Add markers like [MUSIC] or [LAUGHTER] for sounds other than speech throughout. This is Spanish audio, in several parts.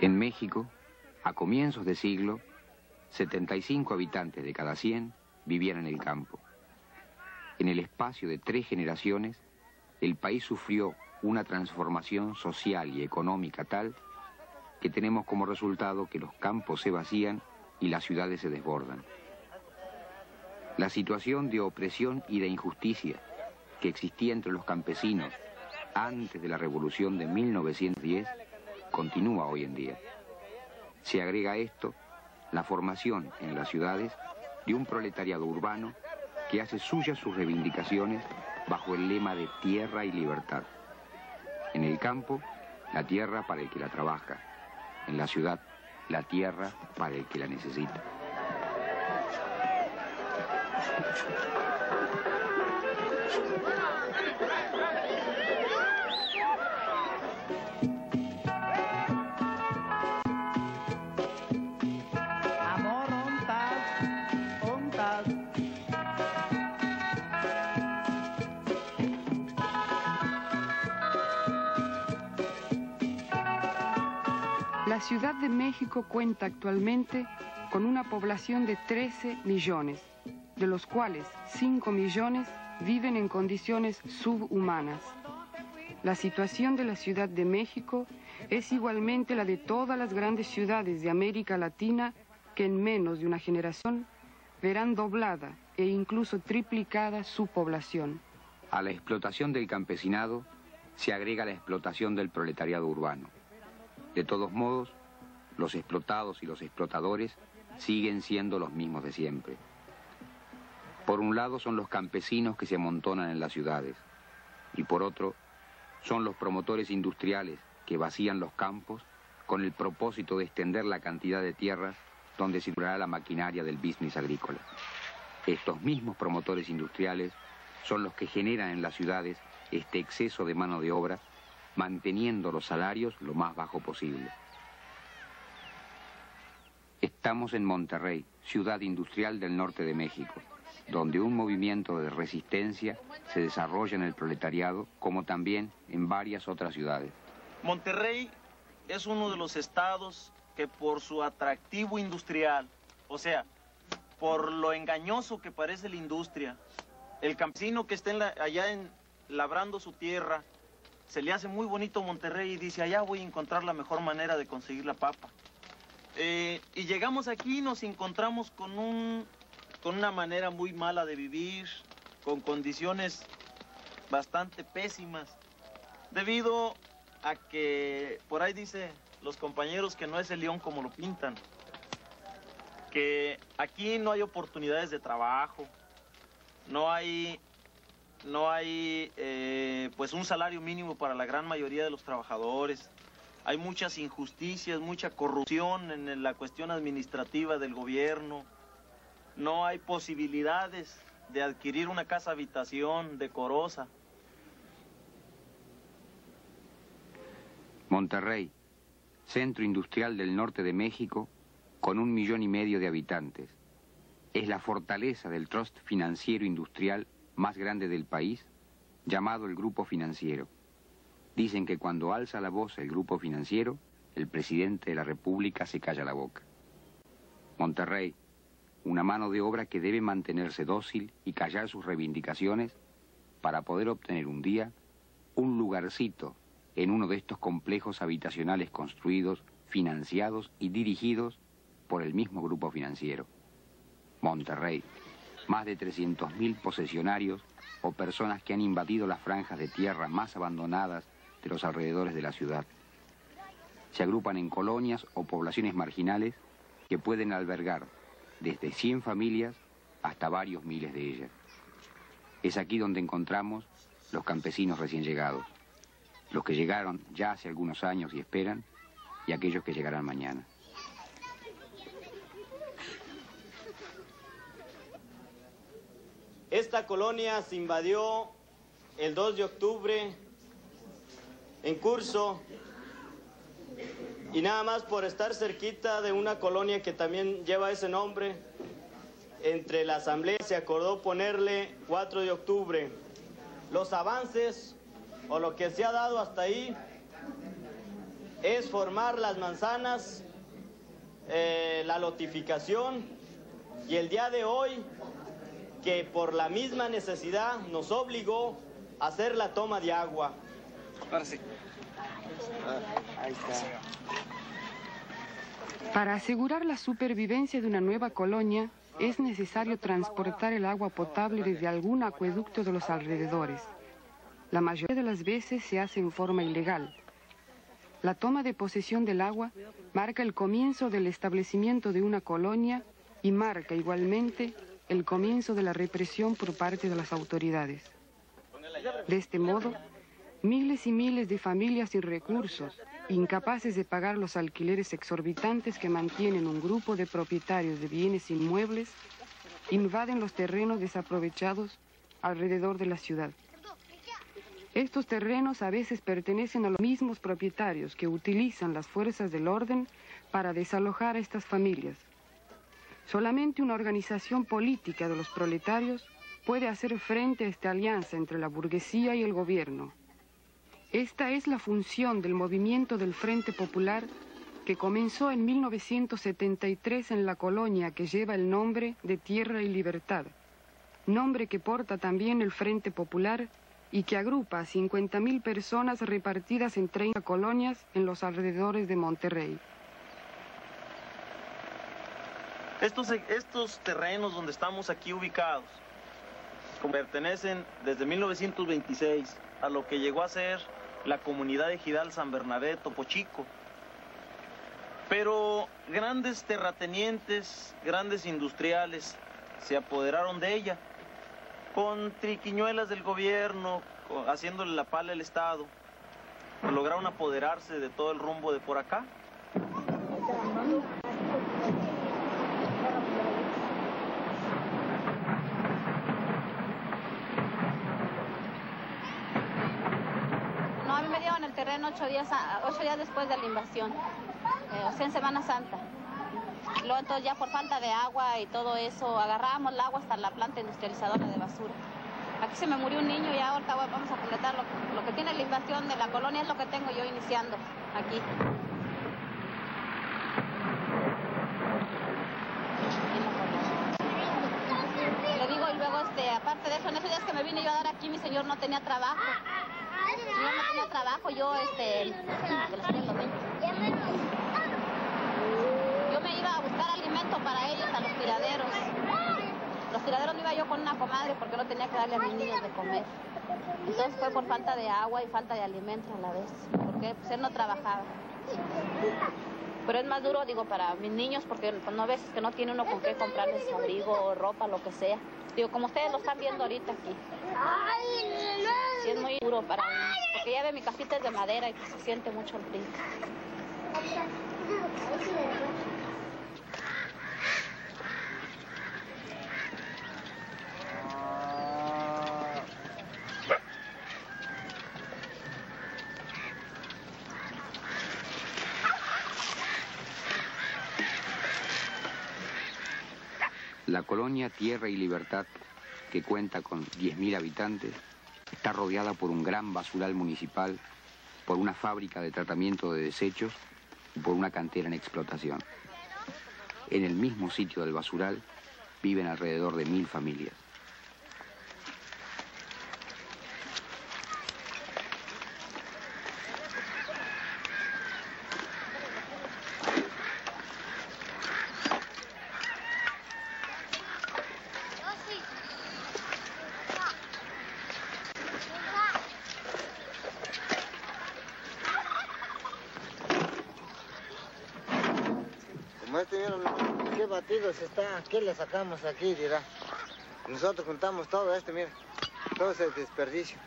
En México, a comienzos de siglo, 75 habitantes de cada 100 vivían en el campo. En el espacio de tres generaciones, el país sufrió una transformación social y económica tal que tenemos como resultado que los campos se vacían y las ciudades se desbordan. La situación de opresión y de injusticia que existía entre los campesinos antes de la revolución de 1910 continúa hoy en día. Se agrega a esto la formación en las ciudades de un proletariado urbano que hace suyas sus reivindicaciones bajo el lema de tierra y libertad. En el campo, la tierra para el que la trabaja. En la ciudad, la tierra para el que la necesita. La Ciudad de México cuenta actualmente con una población de 13 millones, de los cuales 5 millones viven en condiciones subhumanas. La situación de la Ciudad de México es igualmente la de todas las grandes ciudades de América Latina que en menos de una generación verán doblada e incluso triplicada su población. A la explotación del campesinado se agrega la explotación del proletariado urbano. De todos modos, los explotados y los explotadores siguen siendo los mismos de siempre. Por un lado son los campesinos que se amontonan en las ciudades y por otro son los promotores industriales que vacían los campos con el propósito de extender la cantidad de tierras donde circulará la maquinaria del business agrícola. Estos mismos promotores industriales son los que generan en las ciudades este exceso de mano de obra, manteniendo los salarios lo más bajo posible. Estamos en Monterrey, ciudad industrial del norte de México, donde un movimiento de resistencia se desarrolla en el proletariado, como también en varias otras ciudades. Monterrey es uno de los estados que por su atractivo industrial, o sea, por lo engañoso que parece la industria, el campesino que está allá en, labrando su tierra, se le hace muy bonito Monterrey y dice, allá voy a encontrar la mejor manera de conseguir la papa. Eh, y llegamos aquí y nos encontramos con, un, con una manera muy mala de vivir, con condiciones bastante pésimas, debido a que por ahí dice los compañeros que no es el león como lo pintan, que aquí no hay oportunidades de trabajo, no hay, no hay eh, pues un salario mínimo para la gran mayoría de los trabajadores, hay muchas injusticias, mucha corrupción en la cuestión administrativa del gobierno. No hay posibilidades de adquirir una casa habitación decorosa. Monterrey, centro industrial del norte de México, con un millón y medio de habitantes. Es la fortaleza del trust financiero industrial más grande del país, llamado el Grupo Financiero. Dicen que cuando alza la voz el grupo financiero, el presidente de la República se calla la boca. Monterrey, una mano de obra que debe mantenerse dócil y callar sus reivindicaciones para poder obtener un día un lugarcito en uno de estos complejos habitacionales construidos, financiados y dirigidos por el mismo grupo financiero. Monterrey, más de 300.000 posesionarios o personas que han invadido las franjas de tierra más abandonadas de los alrededores de la ciudad. Se agrupan en colonias o poblaciones marginales que pueden albergar desde 100 familias hasta varios miles de ellas. Es aquí donde encontramos los campesinos recién llegados, los que llegaron ya hace algunos años y esperan, y aquellos que llegarán mañana. Esta colonia se invadió el 2 de octubre en curso y nada más por estar cerquita de una colonia que también lleva ese nombre, entre la asamblea se acordó ponerle 4 de octubre. Los avances o lo que se ha dado hasta ahí es formar las manzanas, eh, la lotificación y el día de hoy que por la misma necesidad nos obligó a hacer la toma de agua. Para asegurar la supervivencia de una nueva colonia, es necesario transportar el agua potable desde algún acueducto de los alrededores. La mayoría de las veces se hace en forma ilegal. La toma de posesión del agua marca el comienzo del establecimiento de una colonia y marca igualmente el comienzo de la represión por parte de las autoridades. De este modo, miles y miles de familias sin recursos, incapaces de pagar los alquileres exorbitantes que mantienen un grupo de propietarios de bienes inmuebles, invaden los terrenos desaprovechados alrededor de la ciudad. Estos terrenos a veces pertenecen a los mismos propietarios que utilizan las fuerzas del orden para desalojar a estas familias. Solamente una organización política de los proletarios puede hacer frente a esta alianza entre la burguesía y el gobierno. Esta es la función del movimiento del Frente Popular que comenzó en 1973 en la colonia que lleva el nombre de Tierra y Libertad, nombre que porta también el Frente Popular y que agrupa a 50.000 personas repartidas en 30 colonias en los alrededores de Monterrey. Estos, estos terrenos donde estamos aquí ubicados pertenecen desde 1926 a lo que llegó a ser la comunidad ejidal San Bernabé Topo Chico. Pero grandes terratenientes, grandes industriales se apoderaron de ella con triquiñuelas del gobierno, haciéndole la pala al Estado. Lograron apoderarse de todo el rumbo de por acá. Ocho días, ocho días después de la invasión, eh, en Semana Santa. Luego entonces ya por falta de agua y todo eso, agarrábamos el agua hasta la planta industrializadora de basura. Aquí se me murió un niño y ahorita vamos a completar lo, lo que tiene la invasión de la colonia, es lo que tengo yo iniciando aquí. Le digo, y luego, este, aparte de eso, en esos días que me vine yo a dar aquí, mi señor no tenía trabajo. No tenía trabajo, yo este. Yo me iba a buscar alimento para ellos a los tiraderos. Los tiraderos no iba yo con una comadre porque no tenía que darle a mis niños de comer. Entonces fue por falta de agua y falta de alimento a la vez, porque pues, él no trabajaba. Pero es más duro, digo, para mis niños, porque pues, no ves que no tiene uno con qué comprarles abrigo, ropa, lo que sea. Digo, como ustedes lo están viendo ahorita aquí. Sí, es muy duro para mí, porque ya ve mi casita es de madera y se siente mucho el frío. La colonia Tierra y Libertad, que cuenta con 10.000 habitantes, está rodeada por un gran basural municipal, por una fábrica de tratamiento de desechos y por una cantera en explotación. En el mismo sitio del basural viven alrededor de mil familias. está, ¿qué le sacamos aquí? Dirá. Nosotros juntamos todo esto, mira, todo ese desperdicio.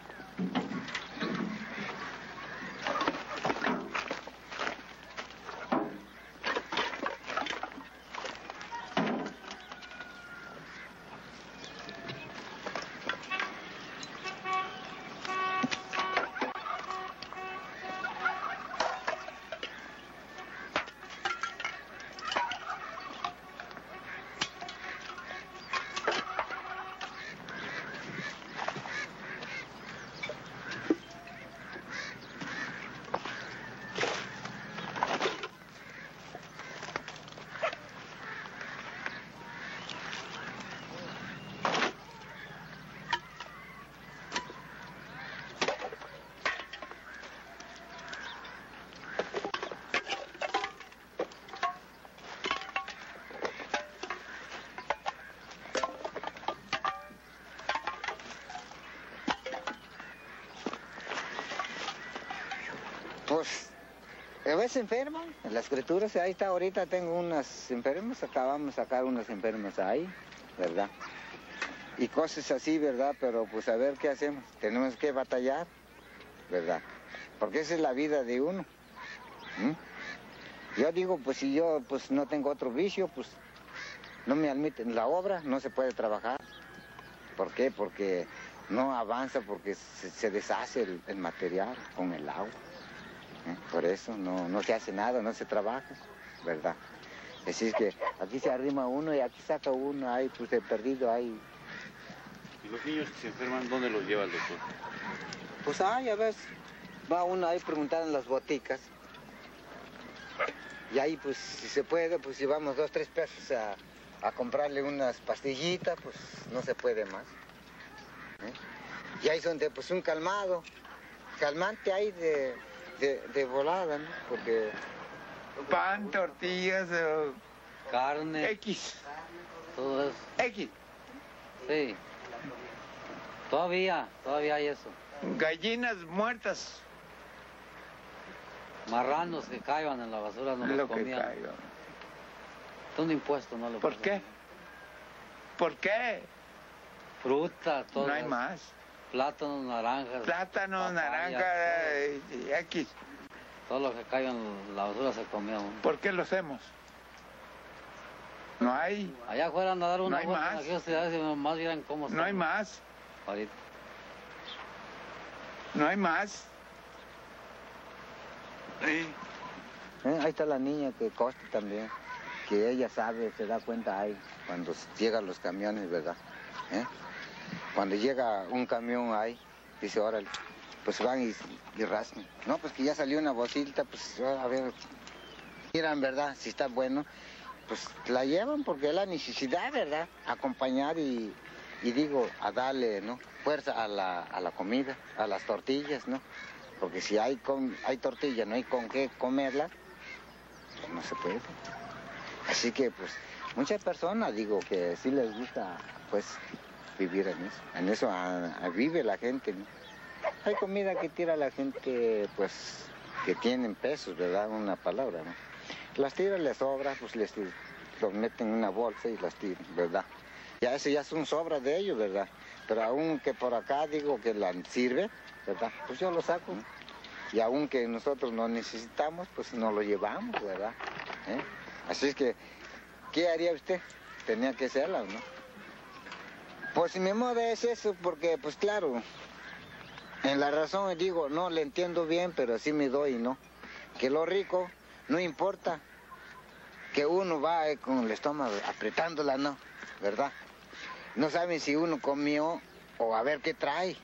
A veces enferman, las criaturas, ahí está ahorita tengo unas enfermas, acabamos de sacar unas enfermas ahí, ¿verdad? Y cosas así, ¿verdad? Pero pues a ver qué hacemos, tenemos que batallar, ¿verdad? Porque esa es la vida de uno. Yo digo, pues si yo pues no tengo otro vicio, pues no me admiten la obra, no se puede trabajar. ¿Por qué? Porque no avanza, porque se, deshace el material con el agua. Por eso no, no se hace nada, no se trabaja, ¿verdad? Así es que aquí se arrima uno y aquí saca uno, ahí pues de perdido, ahí. ¿Y los niños que se enferman, dónde los lleva el doctor? Pues ay, a veces va uno ahí preguntando en las boticas. Y ahí pues si se puede, pues llevamos dos, tres pesos a, a comprarle unas pastillitas, pues no se puede más. ¿eh? Y ahí son de pues un calmado, calmante ahí de, de, de volada, ¿no? Porque pan, tortillas, eh, Carne, X, todo eso. X, Sí. Todavía, todavía hay eso. gallinas muertas, Marranos que caigan en la basura no lo los que comían. caiga. Un impuesto no lo ¿Por pasaban. qué? ¿Por qué? Fruta, todo. No hay más. Plátanos, naranjas. Plátano, papayas, naranja, eh, X. Todo, lo que caiga en la basura se uno. ¿Por qué lo hacemos? No hay, Allá fueran a dar una hay vuelta en más. aquellas ciudades y más vieran cómo no hay más, ahorita. no hay más. Sí. ¿eh? ahí está la niña que costa también, que ella sabe, se da cuenta ahí cuando llegan los camiones, ¿verdad? ¿Eh? Cuando llega un camión ahí, dice, órale, pues van y, y rascan. No, pues que ya salió una bolsita, pues a ver, miran, ¿verdad? Si está bueno, pues la llevan porque es la necesidad, ¿verdad? Acompañar y, y digo, a darle, ¿no? Fuerza a la, a la comida, a las tortillas, ¿no? Porque si hay, con, hay tortilla, no hay con qué comerla, pues no se puede. Así que, pues, muchas personas, digo, que sí les gusta, pues, vivir en eso. En eso ah, ah, vive la gente, ¿no? Hay comida que tira la gente, pues, que tienen pesos, ¿verdad? Una palabra, ¿no? Las tira, les sobra, pues les los meten en una bolsa y las tiran, ¿verdad? Ya eso ya son sobras de ellos, ¿verdad? Pero aún que por acá digo que la sirve, ¿verdad? Pues yo lo saco. ¿no? Y aún que nosotros no necesitamos, pues no lo llevamos, ¿verdad? ¿Eh? Así es que, ¿qué haría usted? Tenía que hacerla, ¿no? Pues mi modo es eso, porque, pues claro, en la razón digo, no le entiendo bien, pero sí me doy, ¿no? Que lo rico no importa que uno va eh, con el estómago apretándola, ¿no? ¿Verdad? No saben si uno comió o a ver qué trae.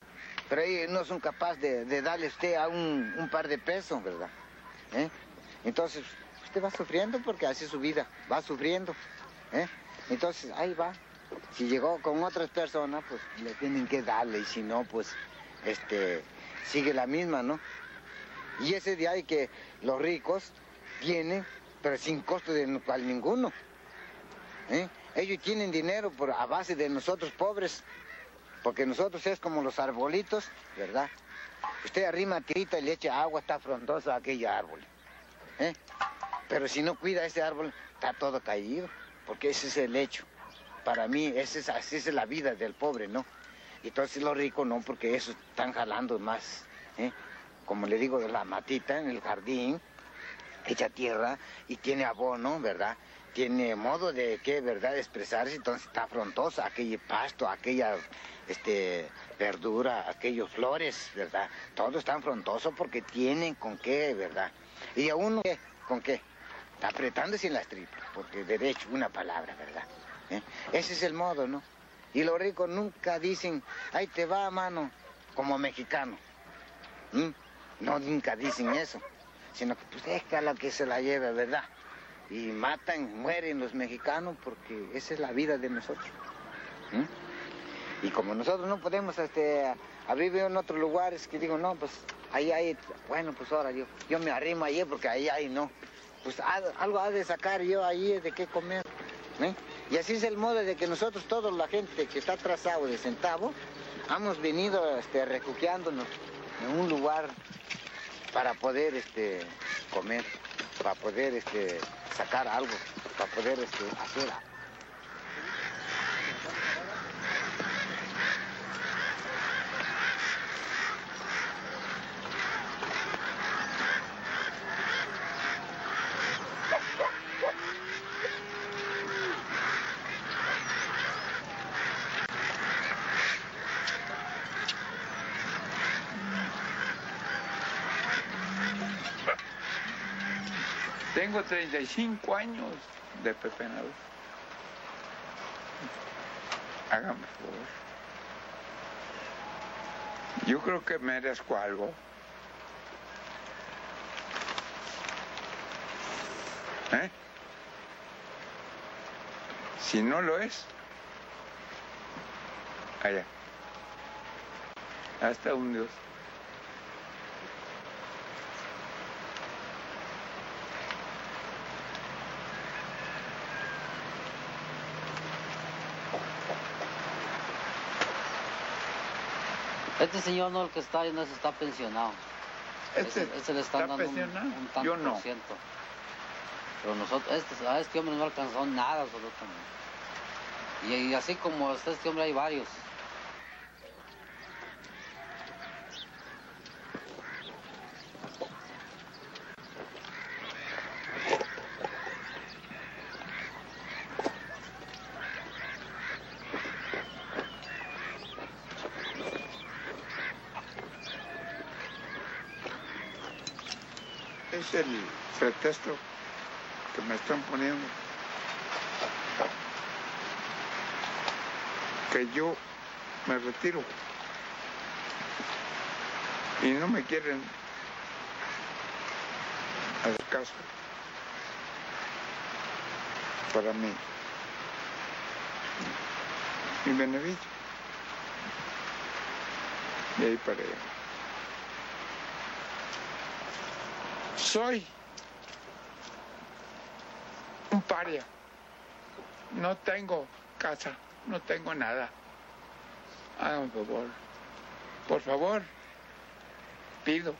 Pero ellos no son capaces de, de darle usted a un, un par de pesos, ¿verdad? ¿Eh? Entonces, usted va sufriendo porque así es su vida, va sufriendo. ¿eh? Entonces, ahí va. Si llegó con otras personas, pues le tienen que darle, y si no, pues, este, sigue la misma, ¿no? Y ese de ahí que los ricos tienen, pero sin costo de cual ninguno. ¿eh? Ellos tienen dinero por, a base de nosotros pobres, porque nosotros es como los arbolitos, ¿verdad? Usted arrima tirita y le echa agua, está frondoso aquel árbol. ¿eh? Pero si no cuida ese árbol, está todo caído, porque ese es el hecho. Para mí, ese es, la vida del pobre, ¿no? Entonces los ricos no, porque eso están jalando más, ¿eh? como le digo, de la matita en el jardín, echa tierra y tiene abono, ¿verdad? Tiene modo de qué, ¿verdad? Expresarse, entonces está frondosa, aquel pasto, aquella este, verdura, aquellos flores, ¿verdad? Todo están frondoso porque tienen con qué, ¿verdad? Y a uno. ¿con qué? Está apretándose en las tripas, porque derecho, una palabra, ¿verdad? ¿Eh? Ese es el modo, ¿no? Y los ricos nunca dicen, ahí te va, mano, como mexicano. ¿Mm? No, nunca dicen eso, sino que pues déjala que se la lleve, ¿verdad? Y matan, mueren los mexicanos porque esa es la vida de nosotros. ¿Mm? Y como nosotros no podemos este, a, a vivir en otros lugares, que digo, no, pues ahí hay, bueno, pues ahora yo, yo me arrimo ahí porque ahí hay, no. Pues algo ha de sacar yo ahí de qué comer. ¿eh? Y así es el modo de que nosotros, toda la gente que está trazado de centavo, hemos venido este, refugiándonos en un lugar para poder este, comer, para poder este, sacar algo, para poder este, hacer algo. Tengo 35 años de pepenador. Hágame favor. Yo creo que merezco algo. ¿Eh? Si no lo es, allá. Hasta un Dios. Este señor no, el que está ahí no está pensionado. Este ese le están está dando un, pensionado. un tanto Yo no. por ciento. Pero nosotros, este, a este hombre no alcanzó nada absolutamente. Y, y así como está este hombre hay varios. Es el pretexto que me están poniendo. Que yo me retiro. Y no me quieren hacer caso. Para mí. Mi beneficio. Y ahí para allá. Soy paria. No tengo casa, no tengo nada. Háganme favor. Por favor. Pido.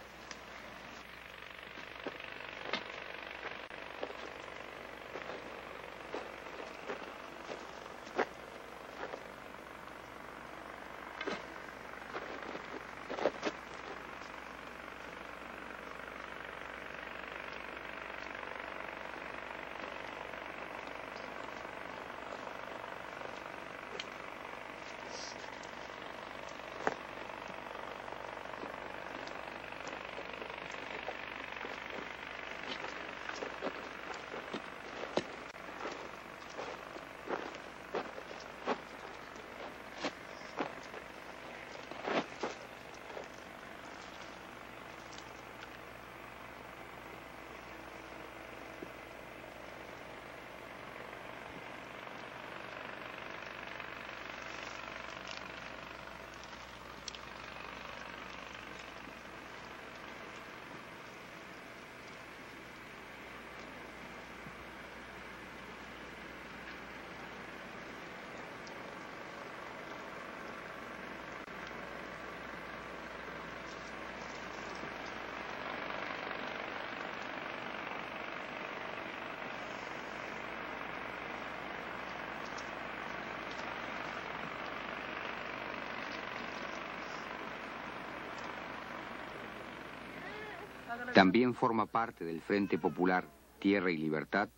También forma parte del Frente Popular Tierra y Libertad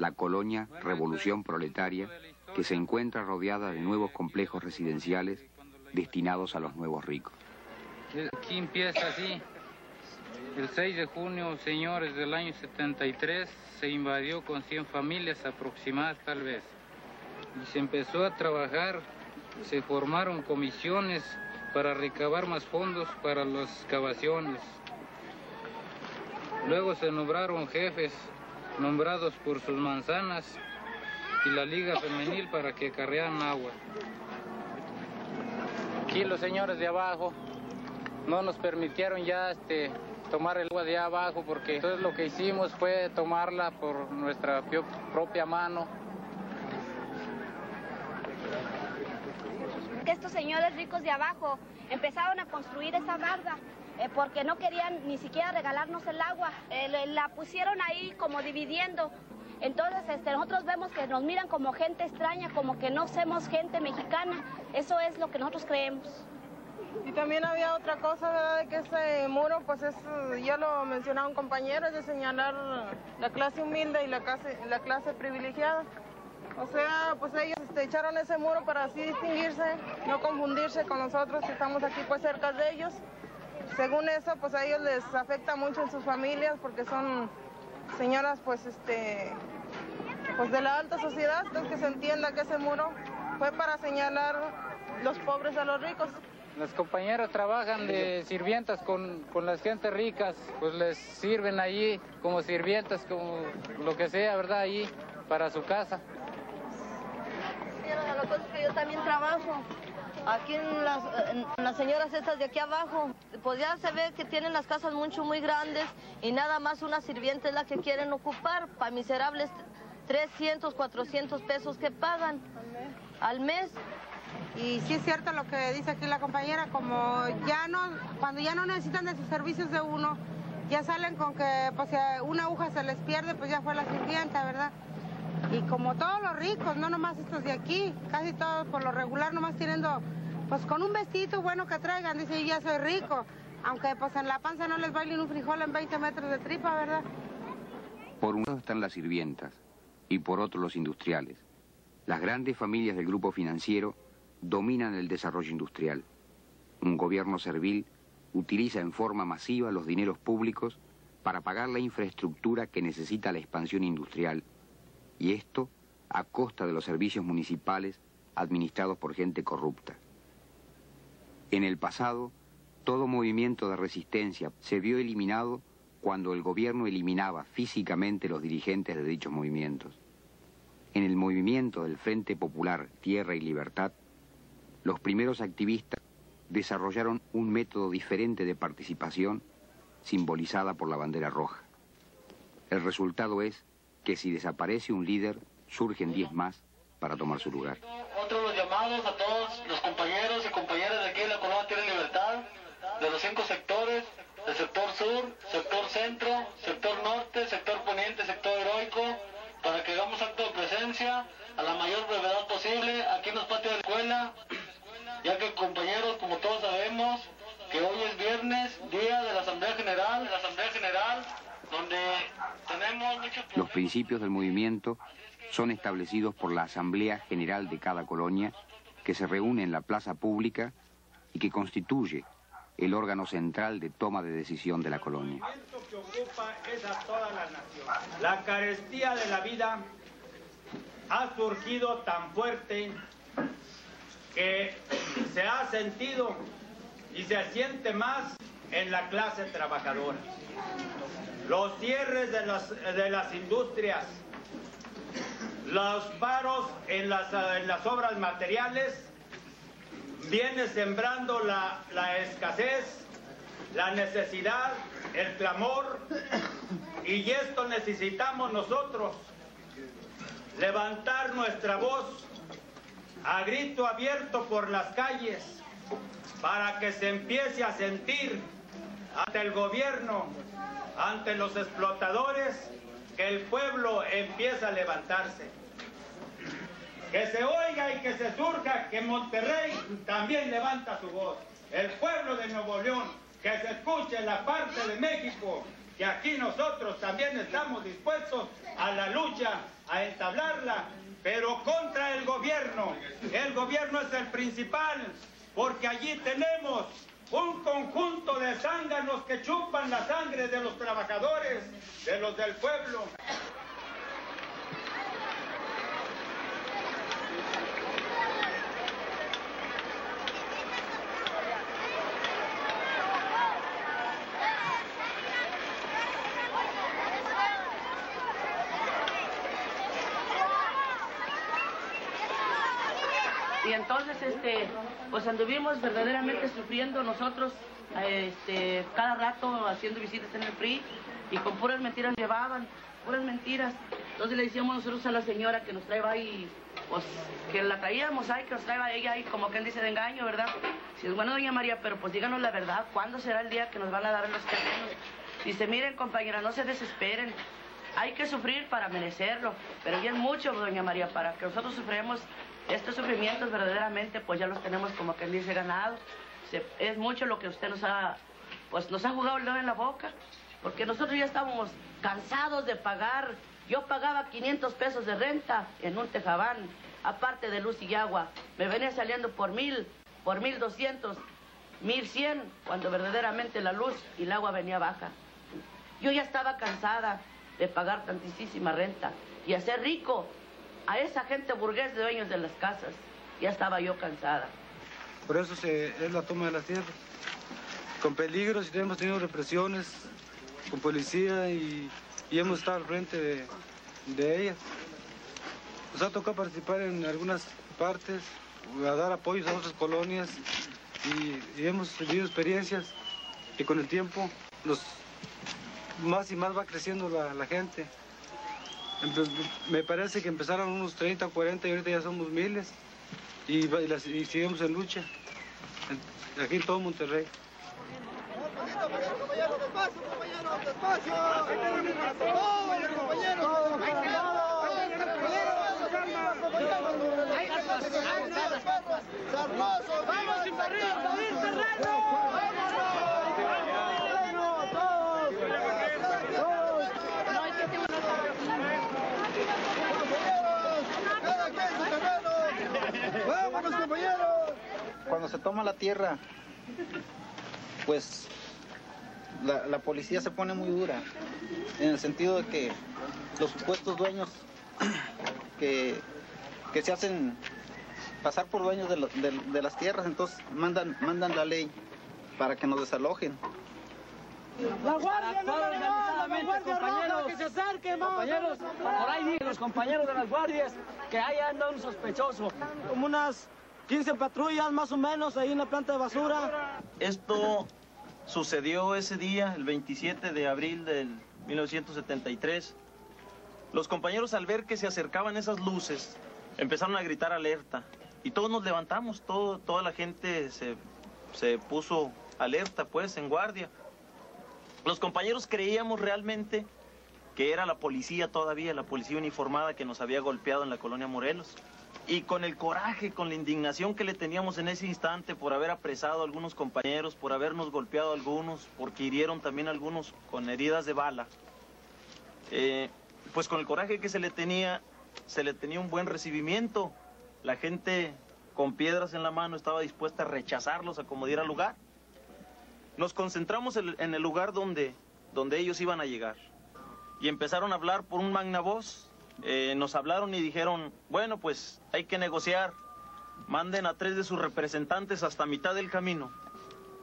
la colonia Revolución Proletaria, que se encuentra rodeada de nuevos complejos residenciales destinados a los nuevos ricos. Aquí empieza así. El 6 de junio, señores, del año 73, se invadió con 100 familias aproximadas tal vez. Y se empezó a trabajar, se formaron comisiones para recabar más fondos para las excavaciones. Luego se nombraron jefes nombrados por sus manzanas y la liga femenil para que acarrearan agua. Aquí los señores de abajo no nos permitieron ya este, tomar el agua de abajo porque entonces lo que hicimos fue tomarla por nuestra propia mano. que estos señores ricos de abajo empezaron a construir esa barda. Eh, porque no querían ni siquiera regalarnos el agua. Eh, la pusieron ahí como dividiendo. Entonces este, nosotros vemos que nos miran como gente extraña, como que no somos gente mexicana. Eso es lo que nosotros creemos. Y también había otra cosa, ¿verdad? De que ese muro, pues es, ya lo mencionaba un compañero, es de señalar la clase humilde y la clase, la clase privilegiada. O sea, pues ellos este, echaron ese muro para así distinguirse, no confundirse con nosotros que estamos aquí pues cerca de ellos. Según eso, pues a ellos les afecta mucho en sus familias porque son señoras pues este pues de la alta sociedad, entonces que se entienda que ese muro fue para señalar los pobres a los ricos. Las compañeras trabajan de sirvientas con, con las gentes ricas, pues les sirven allí como sirvientas, como lo que sea, ¿verdad? Allí para su casa. La cosa es que yo también trabajo aquí en las, las, señoras estas de aquí abajo. Pues ya se ve que tienen las casas mucho, muy grandes y nada más una sirvienta es la que quieren ocupar para miserables 300, 400 pesos que pagan al mes. Y sí es cierto lo que dice aquí la compañera, como ya no, cuando ya no necesitan de sus servicios de uno, ya salen con que pues si una aguja se les pierde, pues ya fue la sirvienta, ¿verdad? Y como todos los ricos, no nomás estos de aquí, casi todos por lo regular nomás teniendo, pues con un vestido bueno que traigan, dice yo ya soy rico, aunque pues en la panza no les bailen un frijol en 20 metros de tripa, ¿verdad? Por un lado están las sirvientas y por otro los industriales. Las grandes familias del grupo financiero dominan el desarrollo industrial. Un gobierno servil utiliza en forma masiva los dineros públicos para pagar la infraestructura que necesita la expansión industrial, y esto a costa de los servicios municipales administrados por gente corrupta. En el pasado, todo movimiento de resistencia se vio eliminado cuando el gobierno eliminaba físicamente los dirigentes de dichos movimientos. En el movimiento del Frente Popular Tierra y Libertad, los primeros activistas desarrollaron un método diferente de participación simbolizada por la bandera roja. El resultado es que si desaparece un líder, surgen 10 más para tomar su lugar. Otros los llamados a todos los compañeros y compañeras de aquí de la Colonia Tierra Libertad, de los cinco sectores, el sector sur, sector centro, sector norte, sector poniente, sector heroico, para que hagamos acto de presencia a la mayor brevedad posible aquí en los patios de la escuela, ya que compañeros, como todos sabemos, que hoy es viernes, día de la Asamblea General, de la Asamblea General, Los principios del movimiento son establecidos por la Asamblea General de cada colonia, que se reúne en la plaza pública y que constituye el órgano central de toma de decisión de la colonia. que ocupa es a toda la nación. La carestía de la vida ha surgido tan fuerte que se ha sentido y se siente más en la clase trabajadora. Los cierres de las, de las industrias, los paros en las, en las obras materiales, viene sembrando la, la escasez, la necesidad, el clamor, y esto necesitamos nosotros, levantar nuestra voz a grito abierto por las calles para que se empiece a sentir ante el gobierno, ante los explotadores, que el pueblo empieza a levantarse. Que se oiga y que se surja que Monterrey también levanta su voz. El pueblo de Nuevo León, que se escuche la parte de México, que aquí nosotros también estamos dispuestos a la lucha, a entablarla, pero contra el gobierno. El gobierno es el principal, porque allí tenemos un conjunto de zánganos que chupan la sangre de los trabajadores, de los del pueblo. Y entonces, este, pues anduvimos verdaderamente sufriendo nosotros, este, cada rato haciendo visitas en el PRI y con puras mentiras llevaban, puras mentiras. Entonces le decíamos nosotros a la señora que nos traía ahí pues que la traíamos ahí, que nos traía ella ahí, como quien dice de engaño, ¿verdad? Si es bueno, doña María, pero pues díganos la verdad, ¿cuándo será el día que nos van a dar los terrenos? Dice, miren, compañera, no se desesperen. Hay que sufrir para merecerlo, pero es mucho, doña María, para que nosotros suframos estos sufrimientos verdaderamente, pues ya los tenemos como quien dice ganado. Se- es mucho lo que usted nos ha, pues nos ha jugado el dedo en la boca, porque nosotros ya estábamos cansados de pagar. Yo pagaba 500 pesos de renta en un tejabán, aparte de luz y agua. Me venía saliendo por mil, por mil doscientos, mil cien, cuando verdaderamente la luz y el agua venía baja. Yo ya estaba cansada de pagar tantísima renta y hacer rico a esa gente burgués de dueños de las casas. Ya estaba yo cansada. Por eso se, es la toma de las tierras. Con peligros y hemos tenido represiones con policía y, hemos estado al frente de, de ellas. Nos ha tocado participar en algunas partes, a dar apoyos a otras colonias y, hemos vivido experiencias que con el tiempo nos, más y más va creciendo la gente. Me parece que empezaron unos 30 o 40 y ahorita ya somos miles y, y seguimos en lucha aquí en todo Monterrey. ¡Vamos sin barril, David ¡Vámonos, Cuando se toma la tierra, pues la, la policía se pone muy dura, en el sentido de que los supuestos dueños [CLEARS THROAT] que, que se hacen pasar por dueños de, lo- de- de las tierras, entonces mandan, mandan la ley para que nos desalojen. ¡La guardia no la la guardia roja, que se acerquen, vamos, Compañeros, por ahí dicen los compañeros de las guardias que ahí anda un sospechoso. Como unas 15 patrullas más o menos ahí en la planta de basura. Esto sucedió ese día, el 27 de abril del 1973. Los compañeros al ver que se acercaban esas luces, empezaron a gritar alerta. Y todos nos levantamos, todo, toda la gente se, se puso alerta, pues, en guardia. Los compañeros creíamos realmente que era la policía todavía, la policía uniformada que nos había golpeado en la colonia Morelos. Y con el coraje, con la indignación que le teníamos en ese instante por haber apresado a algunos compañeros, por habernos golpeado a algunos, porque hirieron también a algunos con heridas de bala, eh, pues con el coraje que se le tenía, se le tenía un buen recibimiento. La gente con piedras en la mano estaba dispuesta a rechazarlos a como diera lugar. Nos concentramos en el lugar donde, donde ellos iban a llegar y empezaron a hablar por un magna voz. Eh, nos hablaron y dijeron, bueno, pues hay que negociar. Manden a tres de sus representantes hasta mitad del camino.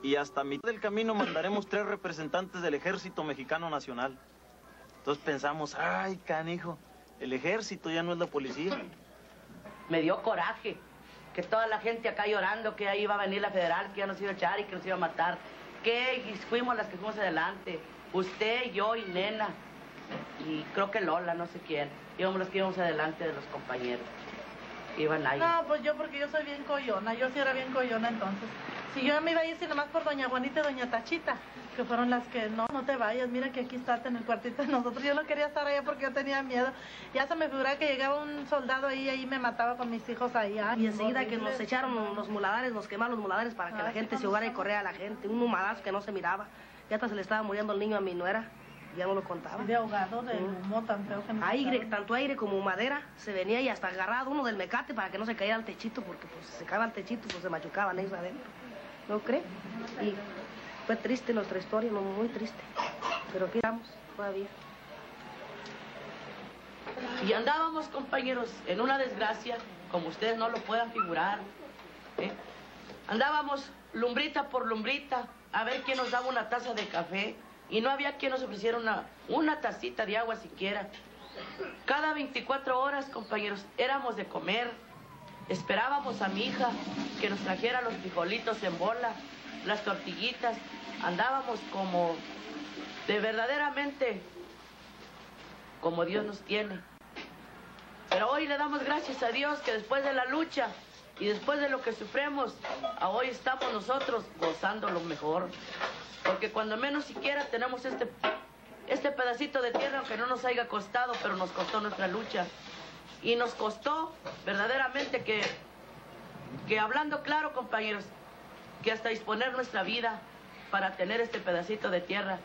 Y hasta mitad del camino mandaremos tres representantes del Ejército Mexicano Nacional. Entonces pensamos, ay, canijo, el ejército ya no es la policía. Me dio coraje que toda la gente acá llorando que ahí iba a venir la federal, que ya nos iba a echar y que nos iba a matar. Que fuimos las que fuimos adelante. Usted, yo y Nena. Y creo que Lola, no sé quién. Íbamos las que íbamos adelante de los compañeros. Iban ahí. No, pues yo porque yo soy bien coyona, yo sí era bien coyona entonces. Si yo me iba a ir, si nomás por doña Juanita y doña Tachita, que fueron las que, no, no te vayas, mira que aquí estás en el cuartito de nosotros. Yo no quería estar allá porque yo tenía miedo. Ya se me figuraba que llegaba un soldado ahí y ahí me mataba con mis hijos ahí. Ay, Y enseguida que nos echaron los muladares, nos quemaron los muladares para que la gente se ahogara y corriera a la gente. Un humadazo que no se miraba. Ya hasta se le estaba muriendo el niño a mi nuera. Ya no lo contaba. De ahogado, del humo tan feo que Aire, tanto aire como madera, se venía y hasta agarrado uno del mecate para que no se cayera al techito, porque pues si se caía al techito, pues se machucaban ellos adentro. ¿No cree? Y fue triste nuestra historia, no, muy triste. Pero aquí estamos todavía. Y andábamos, compañeros, en una desgracia, como ustedes no lo puedan figurar. ¿eh? Andábamos lumbrita por lumbrita a ver quién nos daba una taza de café y no había quien nos ofreciera una, una tacita de agua siquiera. Cada 24 horas, compañeros, éramos de comer. Esperábamos a mi hija que nos trajera los frijolitos en bola, las tortillitas. Andábamos como de verdaderamente como Dios nos tiene. Pero hoy le damos gracias a Dios que después de la lucha y después de lo que sufrimos, a hoy estamos nosotros gozando lo mejor. Porque cuando menos siquiera tenemos este, este pedacito de tierra, aunque no nos haya costado, pero nos costó nuestra lucha. Y nos costó verdaderamente que, que hablando claro, compañeros, que hasta disponer nuestra vida para tener este pedacito de tierra.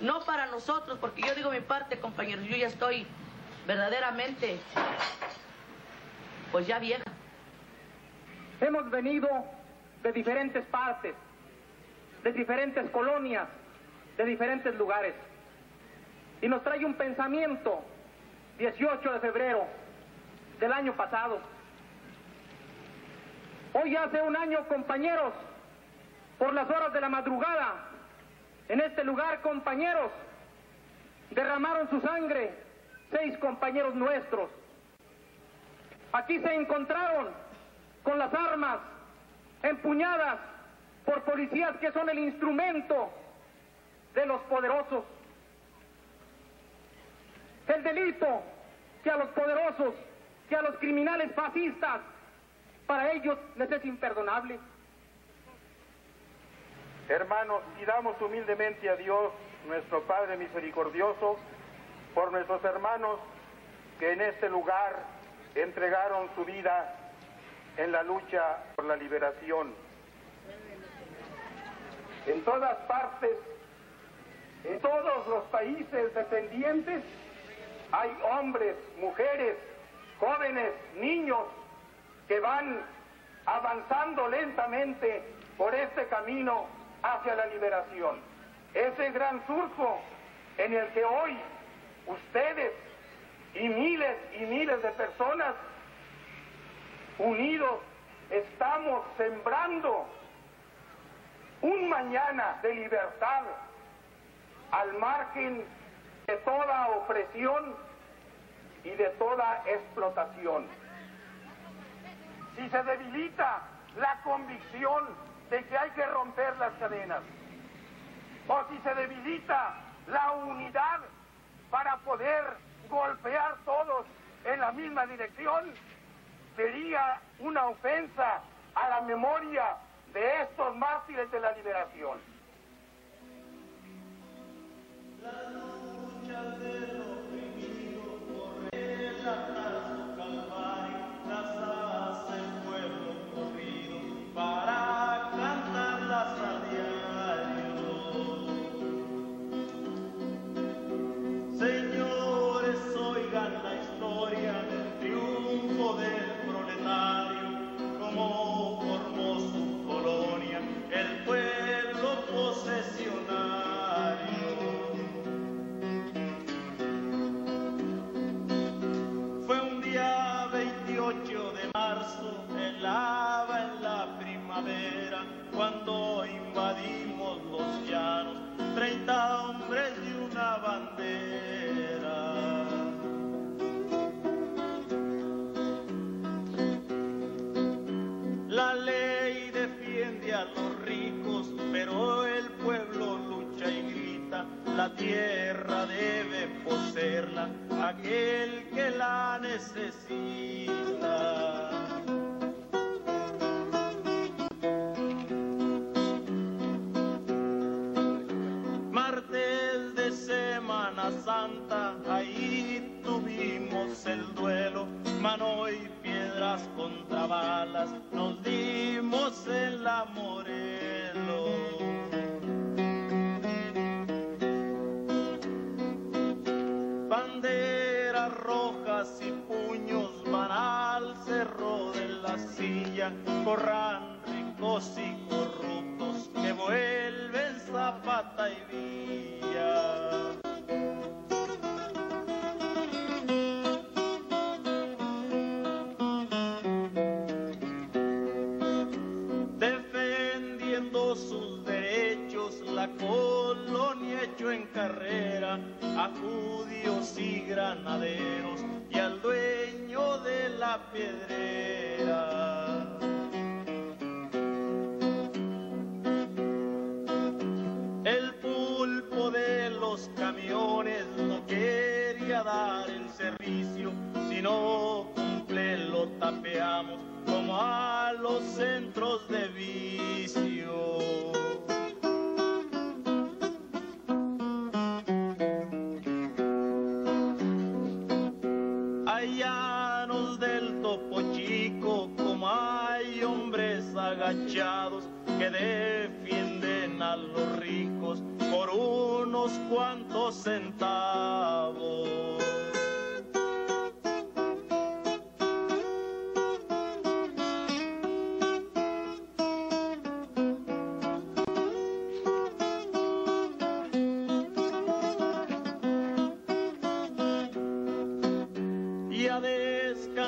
No para nosotros, porque yo digo mi parte, compañeros, yo ya estoy verdaderamente, pues ya vieja. Hemos venido de diferentes partes, de diferentes colonias, de diferentes lugares. Y nos trae un pensamiento, 18 de febrero del año pasado. Hoy hace un año, compañeros, por las horas de la madrugada, en este lugar, compañeros, derramaron su sangre seis compañeros nuestros. Aquí se encontraron con las armas empuñadas por policías que son el instrumento de los poderosos. El delito que a los poderosos, que a los criminales fascistas, para ellos les es imperdonable. Hermanos, pidamos humildemente a Dios, nuestro Padre misericordioso, por nuestros hermanos que en este lugar entregaron su vida en la lucha por la liberación. En todas partes, en todos los países descendientes, hay hombres, mujeres, jóvenes, niños que van avanzando lentamente por este camino hacia la liberación. Ese gran surco en el que hoy ustedes y miles y miles de personas unidos estamos sembrando un mañana de libertad al margen de toda opresión y de toda explotación. Si se debilita la convicción de que hay que romper las cadenas, o si se debilita la unidad para poder golpear todos en la misma dirección, sería una ofensa a la memoria de estos mártires de la liberación. La lucha de los oprimidos por relatar su calvario, las hace el pueblo corrido para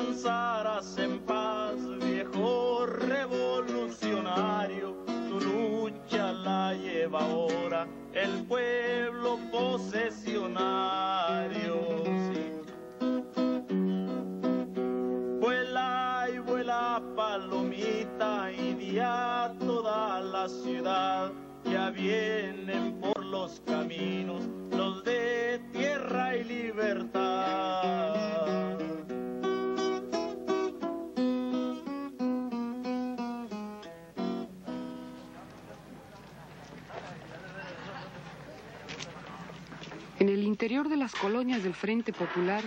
descansarás en paz, viejo revolucionario. Tu lucha la lleva ahora el pueblo posesionario. Vuela y vuela palomita y día toda la ciudad. Ya vienen por los caminos los de tierra y libertad. Interior de las colonias del Frente Popular,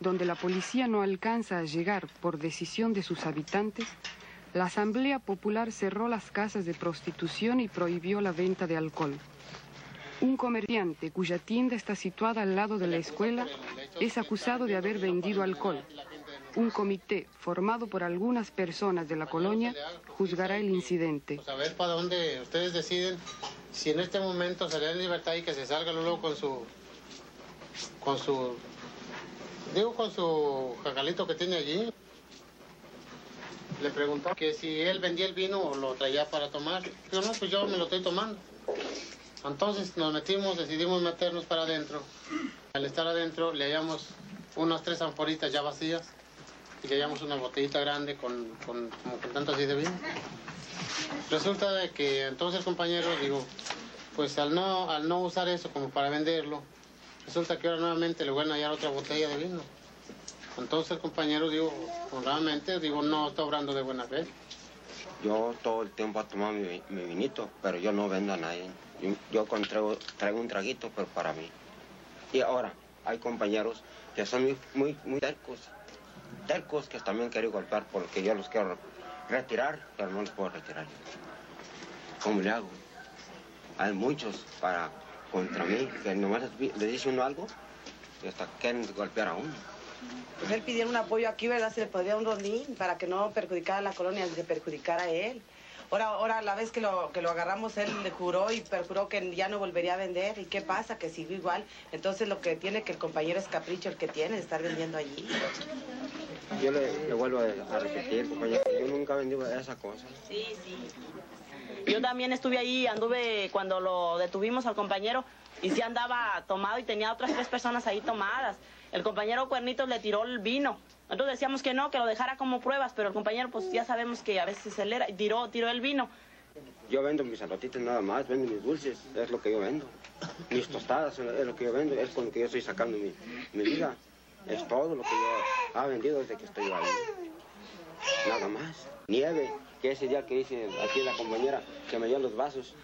donde la policía no alcanza a llegar por decisión de sus habitantes, la Asamblea Popular cerró las casas de prostitución y prohibió la venta de alcohol. Un comerciante cuya tienda está situada al lado de la escuela es acusado de haber vendido alcohol. Un comité formado por algunas personas de la colonia juzgará el incidente. a ver para dónde ustedes deciden si en este momento se le libertad y que se salga luego con su con su digo con su jacalito que tiene allí. Le preguntó que si él vendía el vino o lo traía para tomar. Yo no pues yo me lo estoy tomando entonces nos metimos decidimos meternos para adentro. Al estar adentro le hallamos unas tres anforitas ya vacías y le hallamos una botellita grande con, con tanto así de vino. Resulta de que entonces, compañero, digo, pues al no, al no usar eso como para venderlo, resulta que ahora nuevamente le van a hallar otra botella de vino. Entonces, compañero, digo, honradamente, digo, no está obrando de buena fe. Yo todo el tiempo he tomado mi, mi vinito, pero yo no vendo a nadie. Yo, yo traigo, un traguito, pero para mí. Y ahora, hay compañeros que son muy, muy, muy tercos. Tercos que también quieren golpear porque yo los quiero retirar, pero no los puedo retirar. ¿Cómo le hago? Hay muchos para contra mí que nomás les dice uno algo y hasta quieren golpear a uno. Pues él pidiera un apoyo aquí, ¿verdad? Se le podría un rondín para que no perjudicara a la colonia, ni se perjudicara a él. Ahora, ahora la vez que lo, que lo agarramos, él le juró y perjuró que ya no volvería a vender. ¿Y qué pasa? Que siguió igual. Entonces lo que tiene que el compañero es capricho el que tiene de estar vendiendo allí. Yo le, le vuelvo a, a repetir, compañero, yo nunca vendido esa cosa. Sí, sí. Yo también estuve ahí, anduve cuando lo detuvimos al compañero y sí andaba tomado y tenía otras tres personas ahí tomadas. El compañero Cuernitos le tiró el vino. Nosotros decíamos que no, que lo dejara como pruebas, pero el compañero pues ya sabemos que a veces se y tiró, tiró el vino. Yo vendo mis salotitas nada más, vendo mis dulces, es lo que yo vendo. Mis tostadas es lo que yo vendo, es con lo que yo estoy sacando mi, mi vida. Es todo lo que yo he vendido desde que estoy ahí. Nada más. Nieve, que ese día que hice aquí la compañera que me dio los vasos,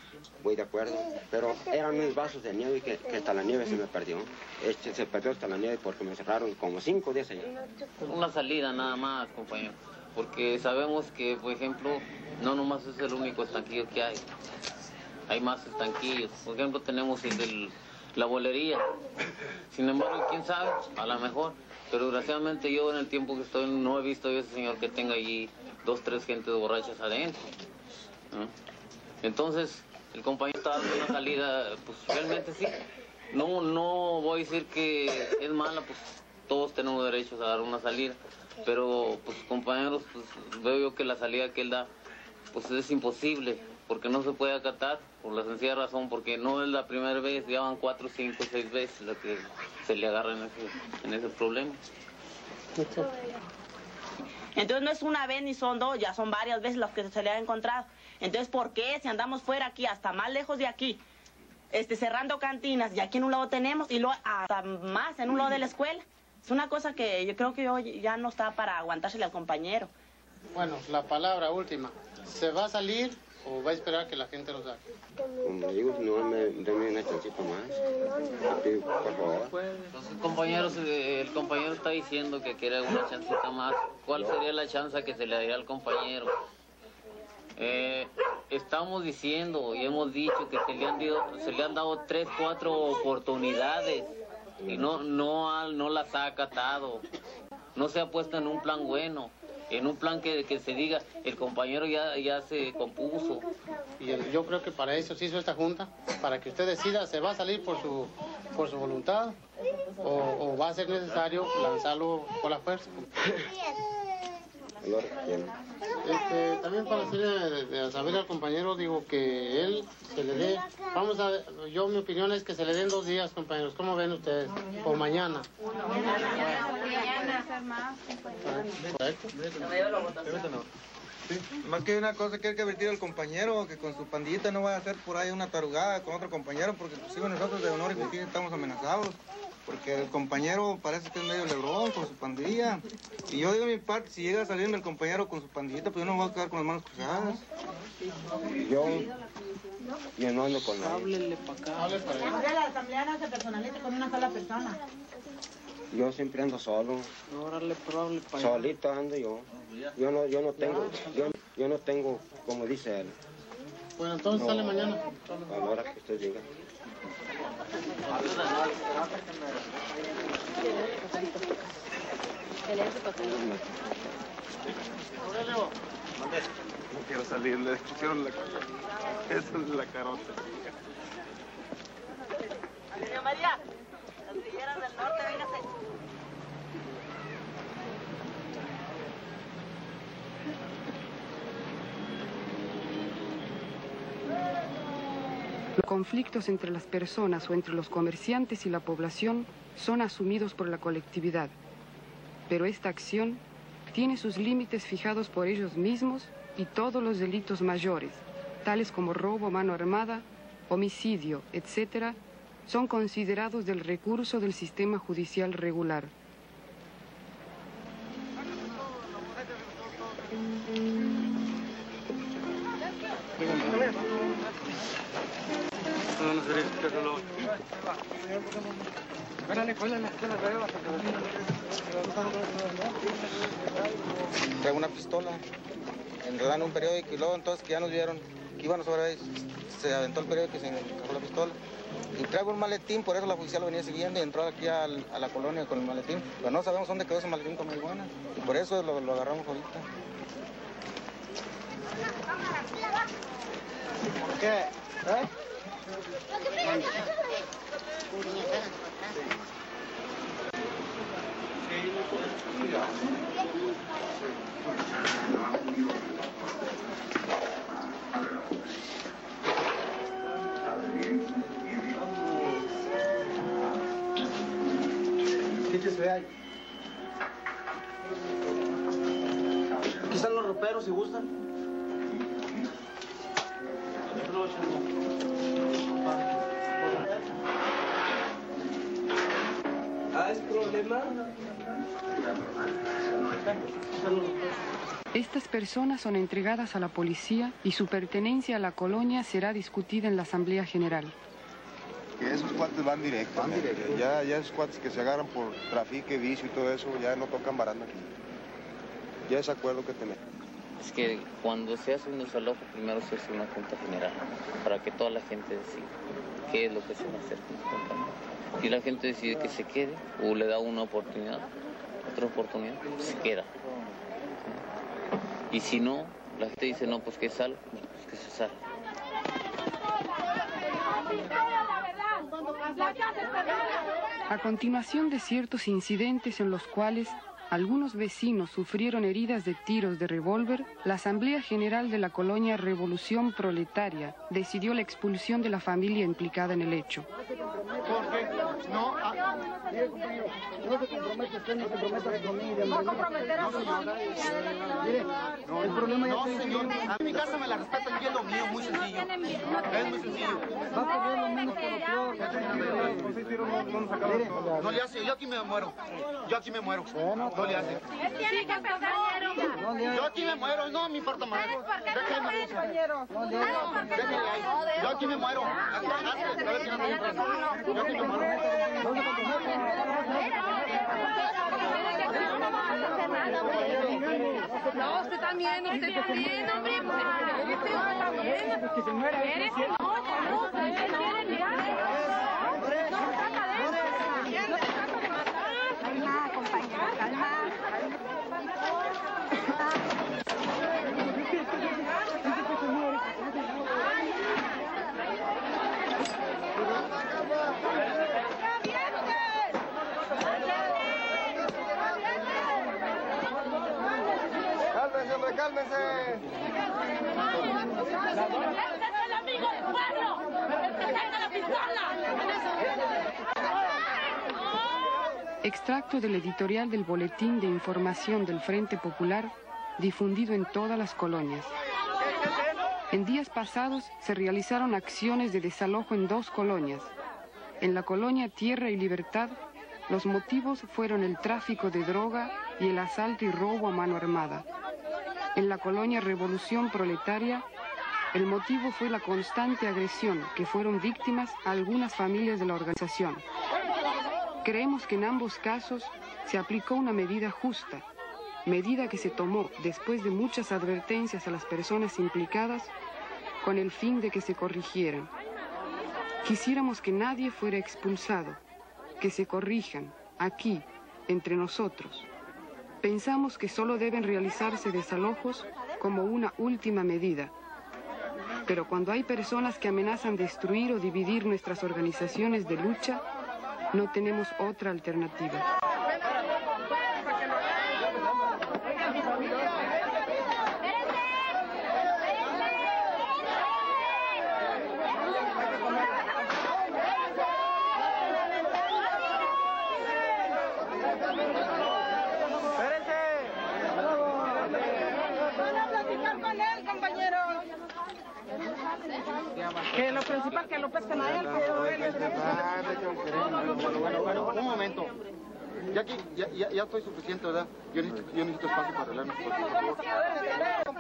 voy de acuerdo. Pero eran unos vasos de nieve que, que hasta la nieve se me perdió. Este, se perdió hasta la nieve porque me cerraron como cinco días allá. Una salida nada más, compañero. Porque sabemos que, por ejemplo, no nomás es el único estanquillo que hay. Hay más estanquillos. Por ejemplo, tenemos el de la bolería. Sin embargo, quién sabe, a lo mejor. Pero desgraciadamente yo en el tiempo que estoy no he visto a ese señor que tenga allí dos, tres gentes borrachas adentro. Entonces, el compañero está dando una salida, pues realmente sí. No, no voy a decir que es mala, pues todos tenemos derechos a dar una salida. Pero, pues compañeros, pues veo yo que la salida que él da, pues es imposible, porque no se puede acatar, por la sencilla razón, porque no es la primera vez, ya van cuatro, cinco, seis veces la que se le agarra en ese, en ese problema. Entonces no es una vez ni son dos, ya son varias veces las que se le ha encontrado. Entonces, ¿por qué si andamos fuera aquí, hasta más lejos de aquí, este, cerrando cantinas, y aquí en un lado tenemos, y luego hasta más en un lado de la escuela? Es una cosa que yo creo que yo ya no está para aguantársele al compañero. Bueno, la palabra última. ¿Se va a salir o va a esperar que la gente lo saque? Como digo, si no, me, denme una chancita más. Por favor. Entonces, compañeros, eh, el compañero está diciendo que quiere una chancita más. ¿Cuál sería la chance que se le daría al compañero? Eh, estamos diciendo y hemos dicho que se le han, dio- se le han dado tres, cuatro oportunidades y no, no, no las ha acatado. No se ha puesto en un plan bueno, en un plan que, que se diga, el compañero ya, ya se compuso. Y el- yo creo que para eso se hizo esta junta, para que usted decida, ¿se va a salir por su, por su voluntad o, o va a ser necesario lanzarlo por la fuerza? [LAUGHS] Este, también para de- de saber al compañero, digo que él se le dé, vamos a ver, yo mi opinión es que se le den dos días, compañeros, ¿cómo ven ustedes? O mañana. ¿Correcto? Más que una cosa que hay que advertir al compañero, que con su pandillita no vaya a hacer por ahí una tarugada con otro compañero, porque inclusive nosotros de honor y justicia estamos amenazados. Porque el compañero parece que es medio lebrón con su pandilla. Y yo digo mi parte, si llega a salirme el compañero con su pandillita, pues yo no me voy a quedar con las manos cruzadas. Yo, yo no ando con nadie. Háblele para acá. Ahora la asamblea no se personaliza con una sola persona. Yo siempre ando solo. Órale, probable para Solito ando yo. Yo no, yo no tengo, yo, yo no tengo, como dice él. Bueno, entonces sale mañana. A la hora que usted diga. No quiero salir, le pusieron la, esa es la carota. Doña María, las villeras del norte, véngase. Los conflictos entre las personas o entre los comerciantes y la población son asumidos por la colectividad, pero esta acción tiene sus límites fijados por ellos mismos y todos los delitos mayores, tales como robo mano armada, homicidio, etc., son considerados del recurso del sistema judicial regular. No, no sería que solo. Espérale, cuélale, que la veo. Traigo una pistola, enredan un periódico y luego entonces que ya nos vieron que íbamos sobre ahí, se aventó el periódico y se encajó la pistola. Y traigo un maletín, por eso la oficial lo venía siguiendo y entró aquí a la colonia con el maletín. Pero no sabemos dónde quedó ese maletín con marihuana. Y por eso lo, lo agarramos ahorita. ¿Por qué? ¿Eh? Aquí están los roperos si gustan. Estas personas son entregadas a la policía y su pertenencia a la colonia será discutida en la Asamblea General. Que esos cuates van directo. Van directo. Ya, ya esos cuates que se agarran por trafique, vicio y todo eso, ya no tocan baranda aquí. Ya es acuerdo que tenemos. Es que cuando se hace un desalojo, primero se hace una junta general para que toda la gente decida qué es lo que se va a hacer con su compañero. Si la gente decide que se quede o le da una oportunidad, otra oportunidad, se queda. Y si no, la gente dice no, pues que salga, pues que se salga. A continuación de ciertos incidentes en los cuales algunos vecinos sufrieron heridas de tiros de revólver, la Asamblea General de la colonia Revolución Proletaria decidió la expulsión de la familia implicada en el hecho. Porque no, ah, mire, compañero, no se compromete usted, no se comprometa a su familia. No comprometer a su familia. Mire, el problema ya No, tiene señor, tiempo. a mi casa me la respetan y es lo mío, muy sencillo. Es muy sencillo. Va a perder lo menos por lo peor. Mire, No le hace, yo aquí me muero. Yo aquí me muero. No le hace. Tiene que empezar, Yo aquí me muero, no me importa más. Compañero. Yo aquí me muero. No me entra. Yo aquí me muero. No, usted también, usted también, hombre. Usted también. Eres no. No se trata de eso. No se trata de matar. Calma, compañera, calma. Extracto del editorial del Boletín de Información del Frente Popular, difundido en todas las colonias. En días pasados se realizaron acciones de desalojo en dos colonias. En la colonia Tierra y Libertad, los motivos fueron el tráfico de droga y el asalto y robo a mano armada. En la colonia Revolución Proletaria, el motivo fue la constante agresión que fueron víctimas algunas familias de la organización. Creemos que en ambos casos se aplicó una medida justa, medida que se tomó después de muchas advertencias a las personas implicadas con el fin de que se corrigieran. Quisiéramos que nadie fuera expulsado, que se corrijan, aquí, entre nosotros. Pensamos que solo deben realizarse desalojos como una última medida. Pero cuando hay personas que amenazan destruir o dividir nuestras organizaciones de lucha, no tenemos otra alternativa. Van a platicar con él, compañero. Que lo principal que lo pesquen a él, pero él es Bueno, bueno, un momento. Ya aquí, ya, ya, ya estoy suficiente, ¿verdad? Yo necesito, yo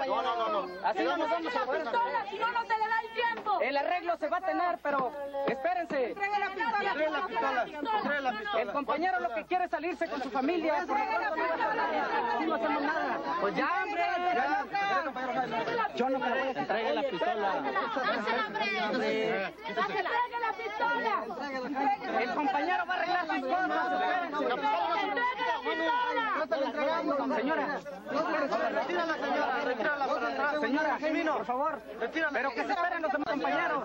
No, no, no, no. Así no nos vamos a poder. Si no, no se le da el tiempo. El arreglo se va a tener, pero espérense. Entregue la pistola. Trae El compañero lo que quiere es salirse con su familia. No hacemos nada. Pues ya, hombre. Yo no me voy a Entregue la pistola. ¡Entregue la pistola! El compañero va a arreglar sus cosas. Señora. Retírala, señora. Retírala para atrás. Señora, por favor. Pero que se esperen los demás compañeros.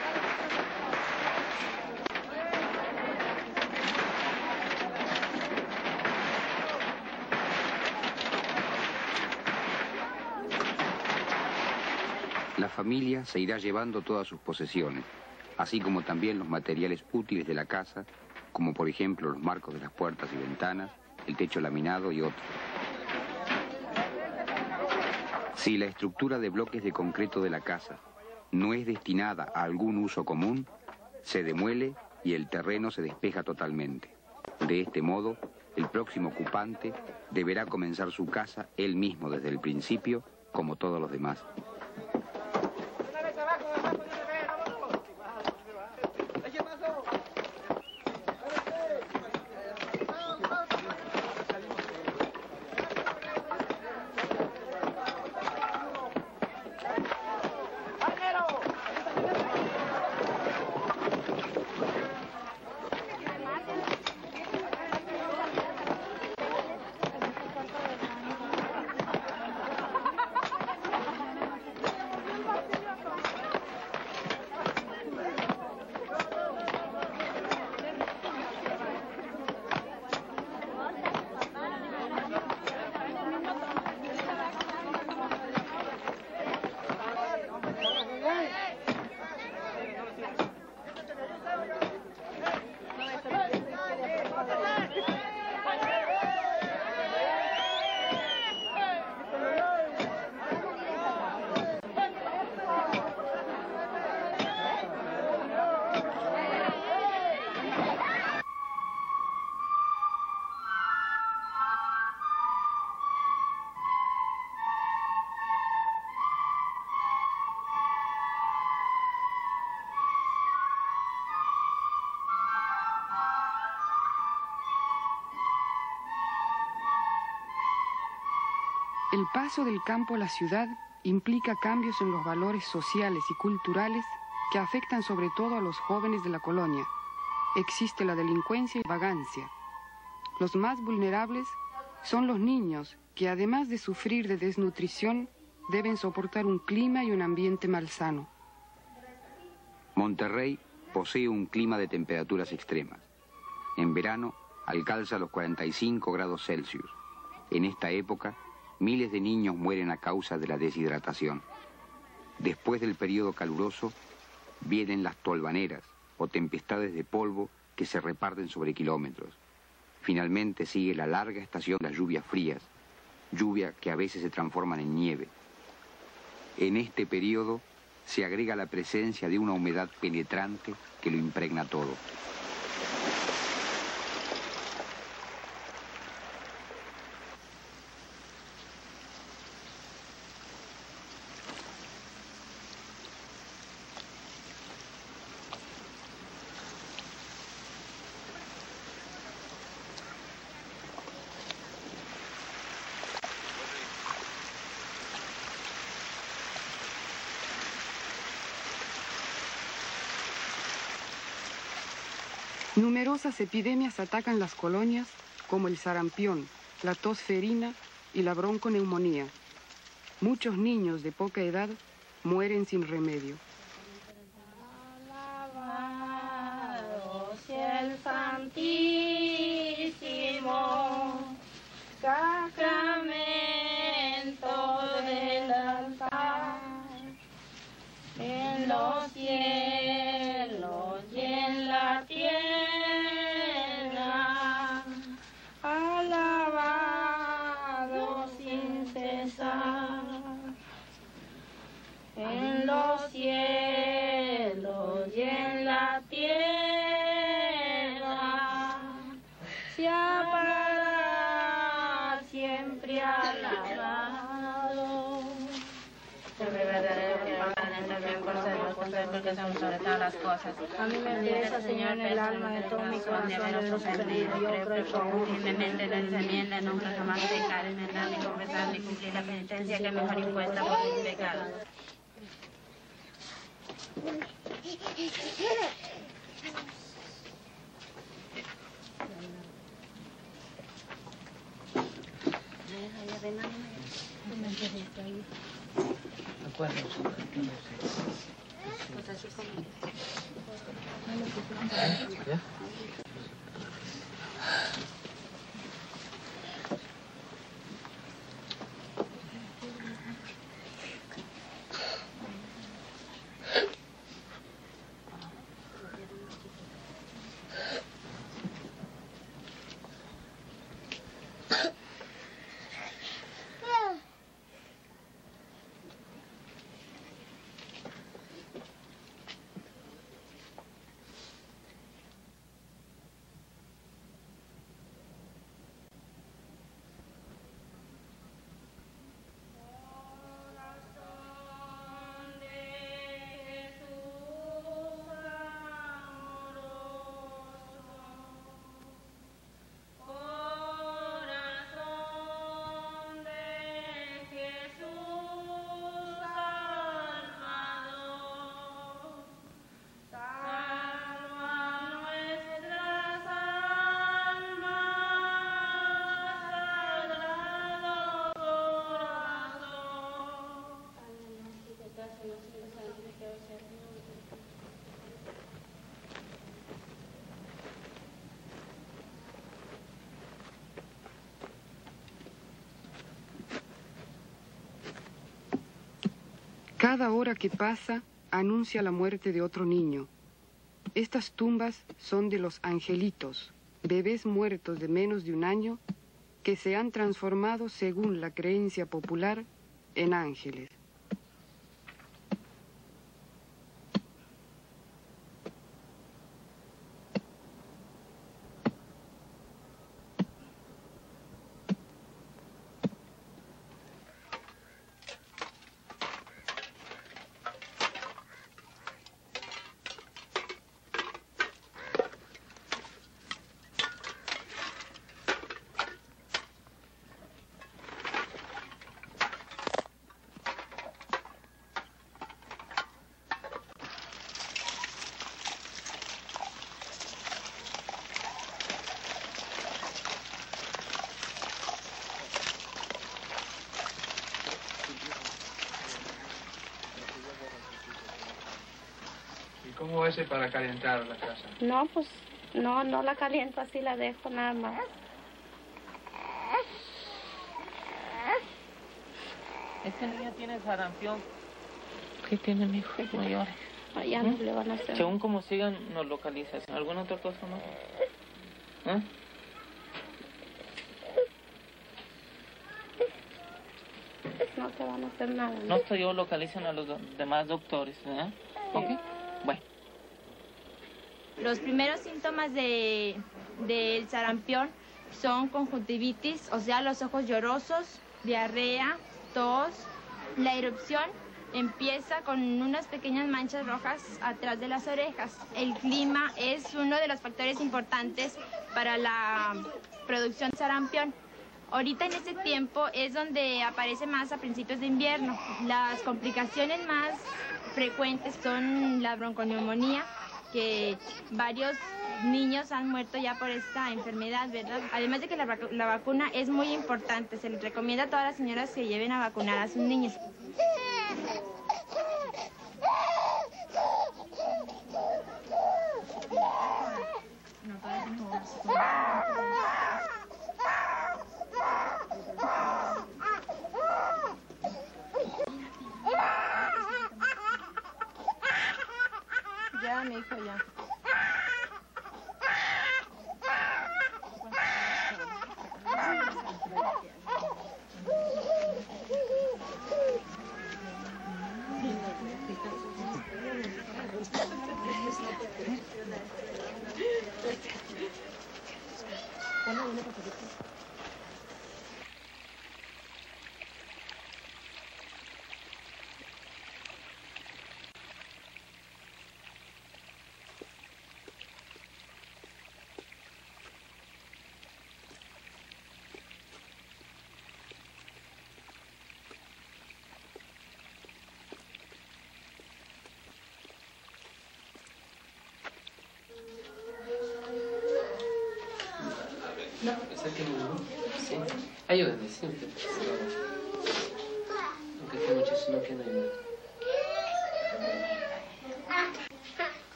familia se irá llevando todas sus posesiones, así como también los materiales útiles de la casa, como por ejemplo los marcos de las puertas y ventanas, el techo laminado y otros. Si la estructura de bloques de concreto de la casa no es destinada a algún uso común, se demuele y el terreno se despeja totalmente. De este modo, el próximo ocupante deberá comenzar su casa él mismo desde el principio, como todos los demás. Paso del campo a la ciudad implica cambios en los valores sociales y culturales que afectan sobre todo a los jóvenes de la colonia. Existe la delincuencia y vagancia. Los más vulnerables son los niños que además de sufrir de desnutrición deben soportar un clima y un ambiente malsano. Monterrey posee un clima de temperaturas extremas. En verano alcanza los 45 grados Celsius. En esta época miles de niños mueren a causa de la deshidratación. Después del periodo caluroso, vienen las tolvaneras o tempestades de polvo que se reparten sobre kilómetros. Finalmente sigue la larga estación de las lluvias frías, lluvia que a veces se transforman en nieve. En este periodo se agrega la presencia de una humedad penetrante que lo impregna todo. Numerosas epidemias atacan las colonias, como el sarampión, la tos ferina y la bronconeumonía. Muchos niños de poca edad mueren sin remedio. cosas. A mí me interesa, Señor, en el alma de todo mi corazón, de los ofendidos, creo, profundo, firmemente la en nombre jamás pecar, y confesar y cumplir la penitencia que mejor impuesta por mis pecados. Acuérdense. Pues 야? Cada hora que pasa anuncia la muerte de otro niño. Estas tumbas son de los angelitos, bebés muertos de menos de un año que se han transformado, según la creencia popular, en ángeles. Hace para calentar la casa? No, pues no, no la caliento así, la dejo nada más. Este niño tiene sarampión. ¿Qué tiene mi hijo? No. Ya no le van a hacer. Según como sigan, nos localizas. ¿Alguna otra cosa más? ¿Eh? No te van a hacer nada. No estoy yo, localizan a los demás doctores. ¿eh? ¿Ok? Los primeros síntomas de, del sarampión son conjuntivitis, o sea, los ojos llorosos, diarrea, tos. La erupción empieza con unas pequeñas manchas rojas atrás de las orejas. El clima es uno de los factores importantes para la producción de sarampión. Ahorita en este tiempo es donde aparece más a principios de invierno. Las complicaciones más frecuentes son la bronconeumonía, que varios niños han muerto ya por esta enfermedad, ¿verdad? Además de que la, la vacuna es muy importante, se les recomienda a todas las señoras que lleven a vacunar a sus niños. Ya, mi hijo, ya. No, ¿no? Sí. Por favor. Aunque este muchacho no quiera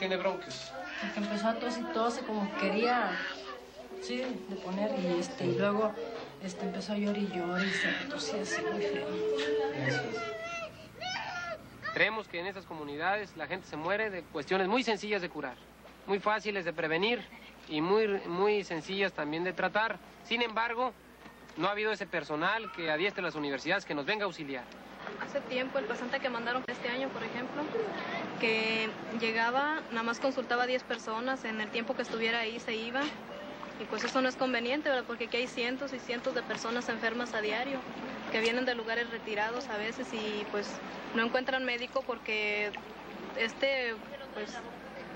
tiene bronquios? Porque empezó a tos y tos y como quería, sí, de poner y este, y luego este, empezó a llorar y llorar y se tosía así muy feo. Creemos que en esas comunidades la gente se muere de cuestiones muy sencillas de curar, muy fáciles de prevenir y muy, muy sencillas también de tratar. Sin embargo, no ha habido ese personal que adiestre las universidades que nos venga a auxiliar. Hace tiempo el pasante que mandaron este año, por ejemplo, que llegaba, nada más consultaba a 10 personas, en el tiempo que estuviera ahí se iba. Y pues eso no es conveniente, ¿verdad? Porque aquí hay cientos y cientos de personas enfermas a diario, que vienen de lugares retirados a veces y pues no encuentran médico porque este pues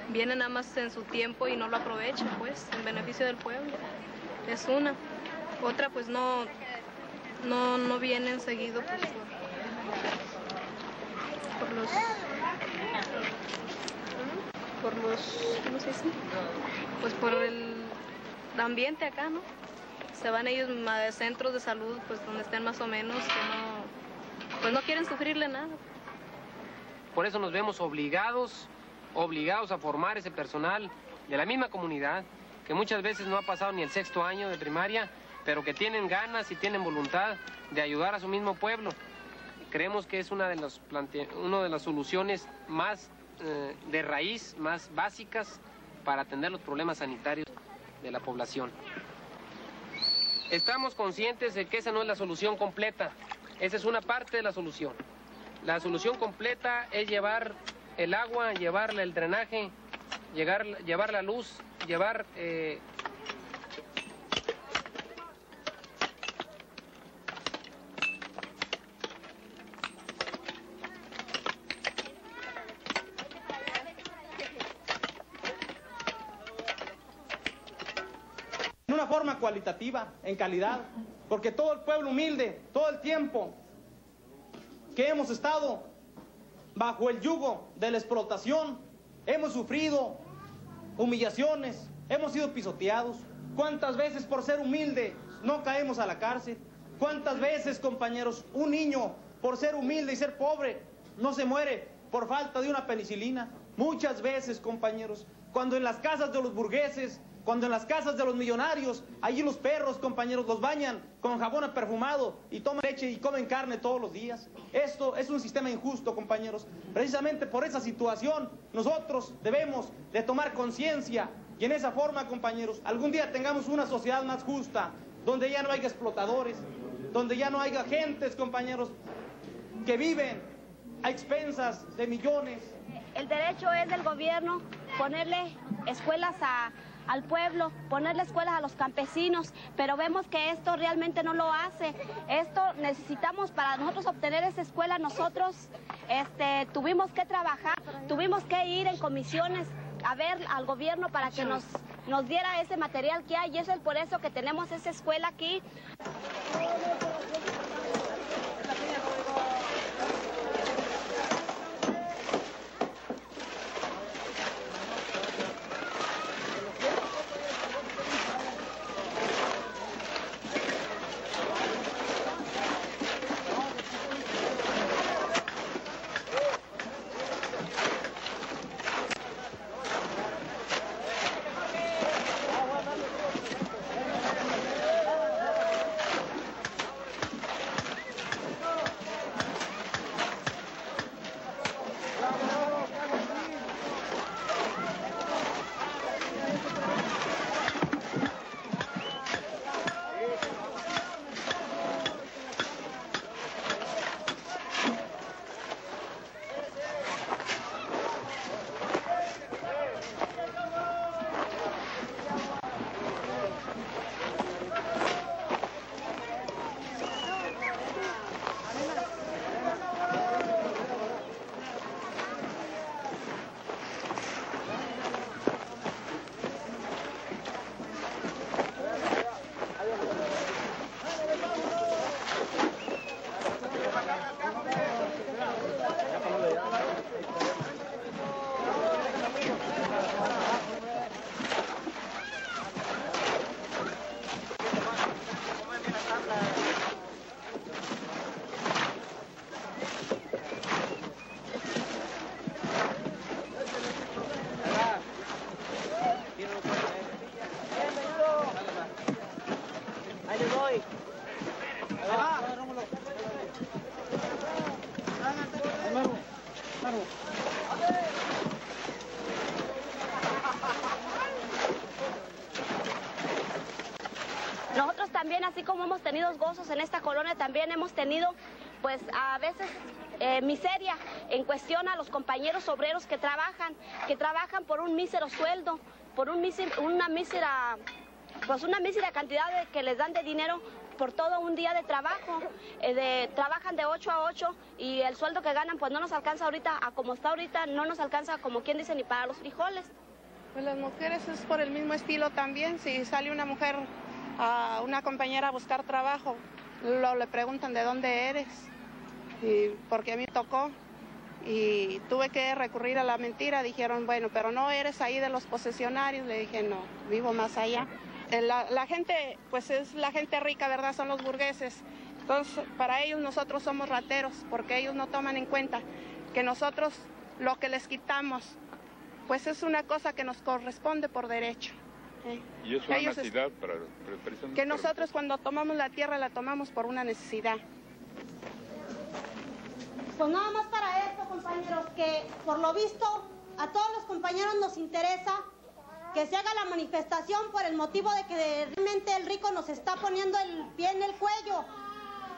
viene nada más en su tiempo y no lo aprovecha, pues, en beneficio del pueblo. Es una. Otra pues no, no, no vienen seguido pues, por, por los los ¿cómo se dice? Pues por el ambiente acá, ¿no? Se van ellos a centros de salud pues donde estén más o menos que no pues no quieren sufrirle nada. Por eso nos vemos obligados, obligados a formar ese personal de la misma comunidad, que muchas veces no ha pasado ni el sexto año de primaria, pero que tienen ganas y tienen voluntad de ayudar a su mismo pueblo. Creemos que es una de, plante una de las soluciones más eh, de raíz, más básicas para atender los problemas sanitarios de la población. Estamos conscientes de que esa no es la solución completa, esa es una parte de la solución. La solución completa es llevar el agua, llevar el drenaje, llegar, llevar la luz, llevar eh, en una forma en calidad, porque todo el pueblo humilde, todo el tiempo que hemos estado bajo el yugo de la explotación, hemos sufrido humillaciones, hemos sido pisoteados. ¿Cuántas veces por ser humilde no caemos a la cárcel? ¿Cuántas veces, compañeros, un niño por ser humilde y ser pobre no se muere por falta de una penicilina? Muchas veces, compañeros, cuando en las casas de los burgueses cuando en las casas de los millonarios, allí los perros, compañeros, los bañan con jabón perfumado y toman leche y comen carne todos los días. Esto es un sistema injusto, compañeros. Precisamente por esa situación, nosotros debemos de tomar conciencia y en esa forma, compañeros, algún día tengamos una sociedad más justa, donde ya no haya explotadores, donde ya no haya gentes, compañeros, que viven a expensas de millones. El derecho es del gobierno ponerle escuelas a al pueblo, ponerle escuelas a los campesinos, pero vemos que esto realmente no lo hace. Esto necesitamos para nosotros obtener esa escuela, nosotros este, tuvimos que trabajar, tuvimos que ir en comisiones a ver al gobierno para que nos, nos diera ese material que hay y eso es por eso que tenemos esa escuela aquí. Hemos tenido gozos en esta colonia, también hemos tenido, pues a veces eh, miseria en cuestión a los compañeros obreros que trabajan, que trabajan por un mísero sueldo, por un una mísera, pues una mísera cantidad de, que les dan de dinero por todo un día de trabajo, eh, de, trabajan de 8 a 8 y el sueldo que ganan pues no nos alcanza ahorita, a como está ahorita, no nos alcanza como quien dice ni para los frijoles. Pues las mujeres es por el mismo estilo también, si sale una mujer a una compañera a buscar trabajo. Lo, le preguntan de dónde eres, y porque a mí tocó. Y tuve que recurrir a la mentira. Dijeron, bueno, pero no eres ahí de los posesionarios. Le dije, no, vivo más allá. Eh, La, la gente, pues es la gente rica, ¿verdad? Son los burgueses. Entonces, para ellos nosotros somos rateros, porque ellos no toman en cuenta que nosotros lo que les quitamos, pues es una cosa que nos corresponde por derecho. ¿Eh? Y es una Ellos es- necesidad para, para- que nosotros cuando tomamos la tierra la tomamos por una necesidad. Pues nada más para esto, compañeros, que por lo visto a todos los compañeros nos interesa que se haga la manifestación por el motivo de que realmente el rico nos está poniendo el pie en el cuello.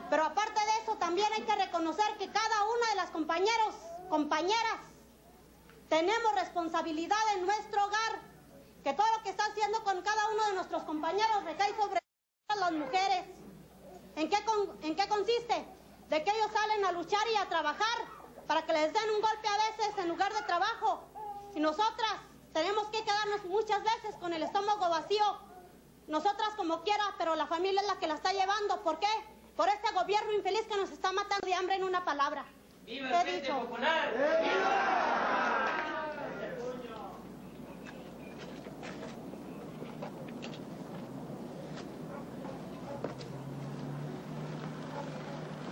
Pero aparte de eso, también hay que reconocer que cada una de las compañeros, compañeras, tenemos responsabilidad en nuestro hogar, que todo lo que está haciendo con cada uno de nuestros compañeros recae sobre las mujeres. ¿En qué, con- ¿En qué consiste? De que ellos salen a luchar y a trabajar para que les den un golpe a veces en lugar de trabajo. Y nosotras tenemos que quedarnos muchas veces con el estómago vacío. Nosotras como quiera, pero la familia es la que la está llevando. ¿Por qué? Por este gobierno infeliz que nos está matando de hambre en una palabra. ¡Viva ¿Qué he dicho?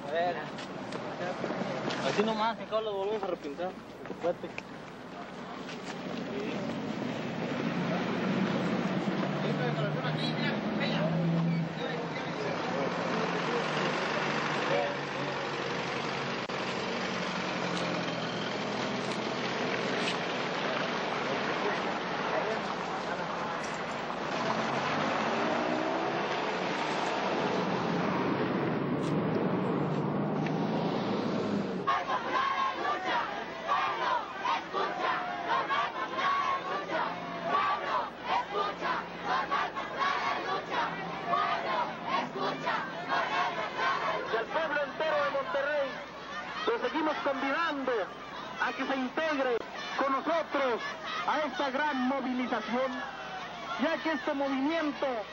A ver. Así nomás, acá lo volvemos a repintar al pueblo entero de Monterrey lo seguimos convidando a que se integre con nosotros a esta gran movilización,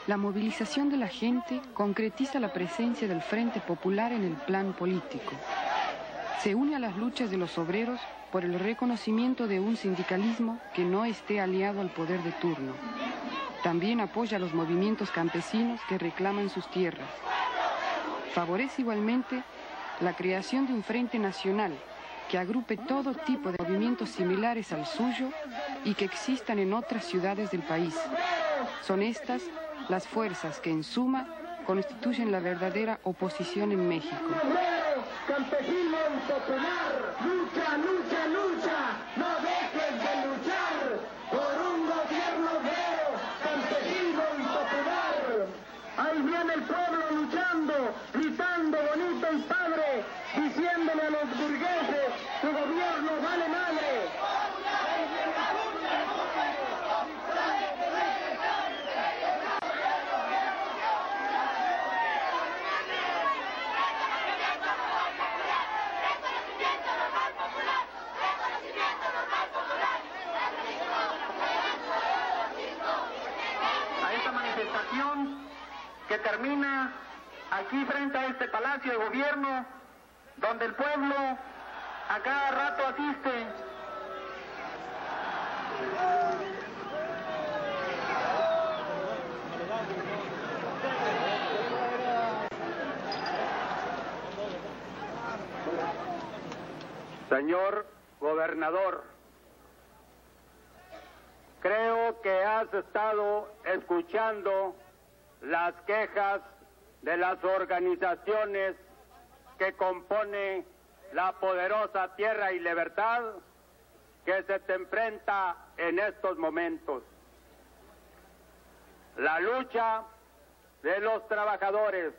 La movilización de la gente concretiza la presencia del Frente Popular en el plan político. Se une a las luchas de los obreros por el reconocimiento de un sindicalismo que no esté aliado al poder de turno. También apoya a los movimientos campesinos que reclaman sus tierras. Favorece igualmente la creación de un frente nacional que agrupe todo tipo de movimientos similares al suyo y que existan en otras ciudades del país. Son estas las fuerzas que en suma constituyen la verdadera oposición en México. campesino popular, lucha, lucha, lucha, no dejes de luchar por un gobierno obrero, campesino y popular. Ahí viene el pueblo luchando, gritando bonito y padre, diciéndole a los burgueses, tu gobierno vale madre. a esta manifestación que termina aquí frente a este palacio de gobierno, donde el pueblo a cada rato asiste. Señor gobernador, creo que has estado escuchando las quejas de las organizaciones que compone la poderosa Tierra y Libertad que se te enfrenta en estos momentos. La lucha de los trabajadores,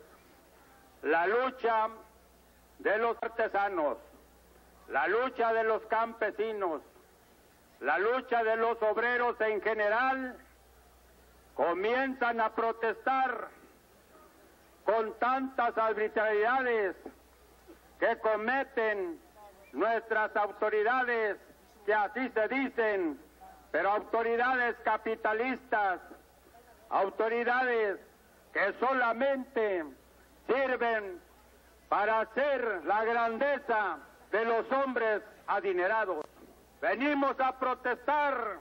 la lucha de los artesanos, la lucha de los campesinos, la lucha de los obreros en general, comienzan a protestar con tantas arbitrariedades que cometen nuestras autoridades, que así se dicen, pero autoridades capitalistas, autoridades que solamente sirven para hacer la grandeza de los hombres adinerados. Venimos a protestar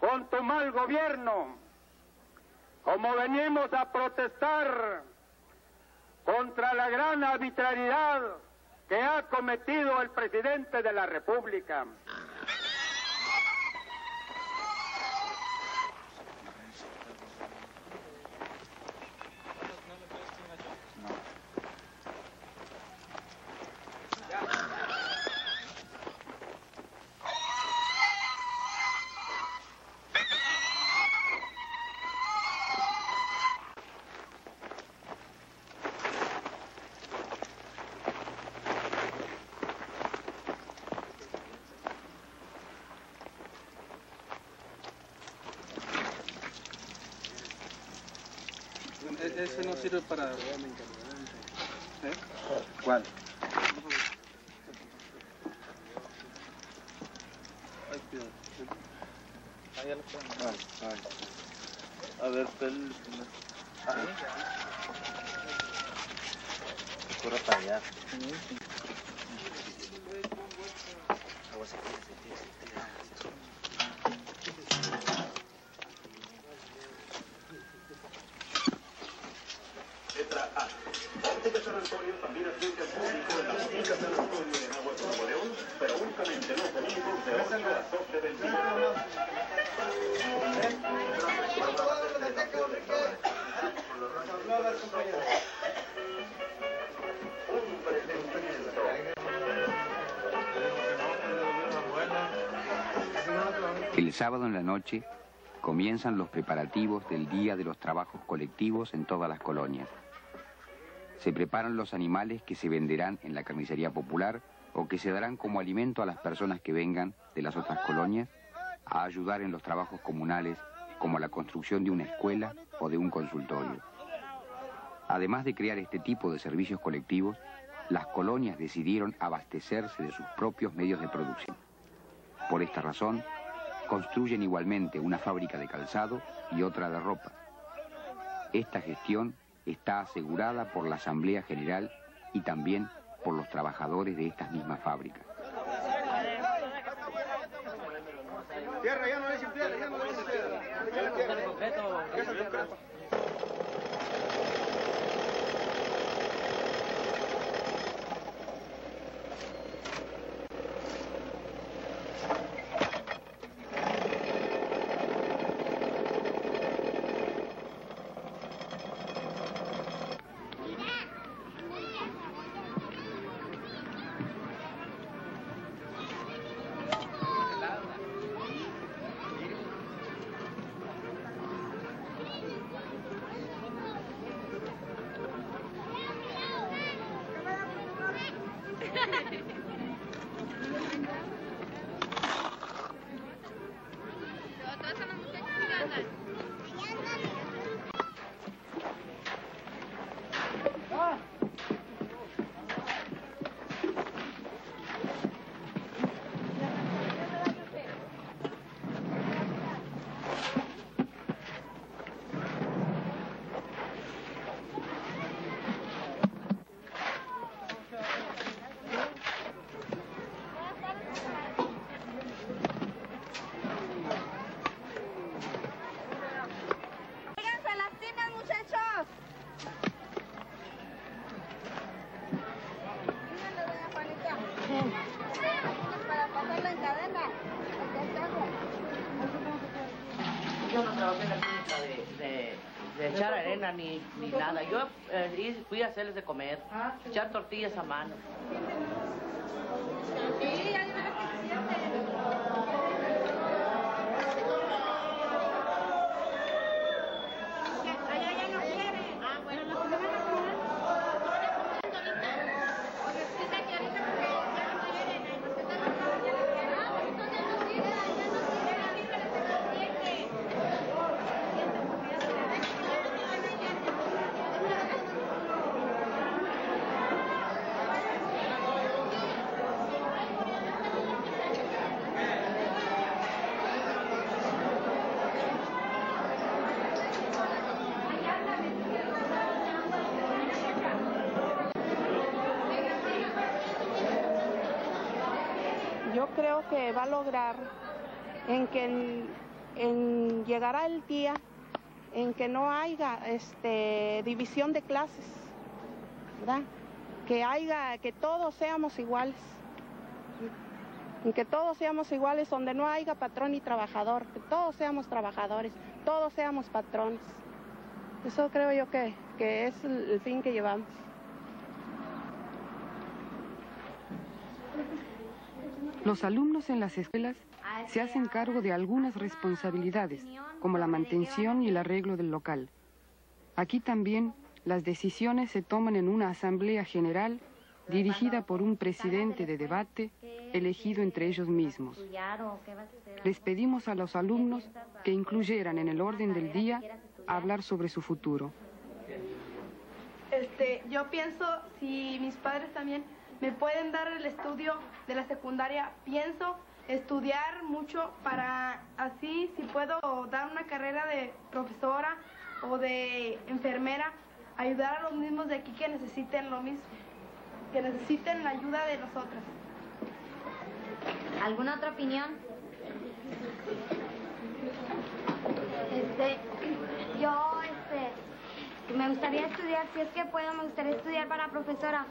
con tu mal gobierno, como venimos a protestar contra la gran arbitrariedad que ha cometido el presidente de la República. Ese no sirve para... ¿Eh? ¿Cuál? Ahí ya lo. Ay, ay. A ver, pel... Ahí. Para allá. Letra A. Óptica San Antonio también atiende al público en la óptica San Antonio en Aguas de Nuevo León, pero únicamente los domingos de 8 a 12 del día. El sábado en la noche comienzan los preparativos del Día de los Trabajos Colectivos en todas las colonias. Se preparan los animales que se venderán en la carnicería popular o que se darán como alimento a las personas que vengan de las otras colonias a ayudar en los trabajos comunales como la construcción de una escuela o de un consultorio. Además de crear este tipo de servicios colectivos, las colonias decidieron abastecerse de sus propios medios de producción. Por esta razón, construyen igualmente una fábrica de calzado y otra de ropa. Esta gestión está asegurada por la Asamblea General y también por los trabajadores de estas mismas fábricas. Tierra, ya no le dicen piedra, ya no le dicen piedra. Ya es tierra. Ya es el concreto. Síganse las tiendas, muchachos. Síganle, doña Juanita. Para pasarla en cadena. Yo no trabajé en la clínica de, de, de echar arena ni, ni nada. Yo eh, fui a hacerles de comer, echar tortillas a mano. Lograr en que en, llegará el día en que no haya este, división de clases, ¿verdad? Que haya, que todos seamos iguales, en que todos seamos iguales, donde no haya patrón y trabajador, que todos seamos trabajadores, todos seamos patrones. Eso creo yo que, que es el fin que llevamos. Los alumnos en las escuelas se hacen cargo de algunas responsabilidades, como la mantención y el arreglo del local. Aquí también las decisiones se toman en una asamblea general dirigida por un presidente de debate elegido entre ellos mismos. Les pedimos a los alumnos que incluyeran en el orden del día hablar sobre su futuro. Este, yo pienso, si mis padres también me pueden dar el estudio de la secundaria, pienso estudiar mucho para así, si puedo dar una carrera de profesora o de enfermera, ayudar a los mismos de aquí que necesiten lo mismo, que necesiten la ayuda de nosotras. ¿Alguna otra opinión? Este, yo, me gustaría estudiar, si es que puedo, me gustaría estudiar para profesora,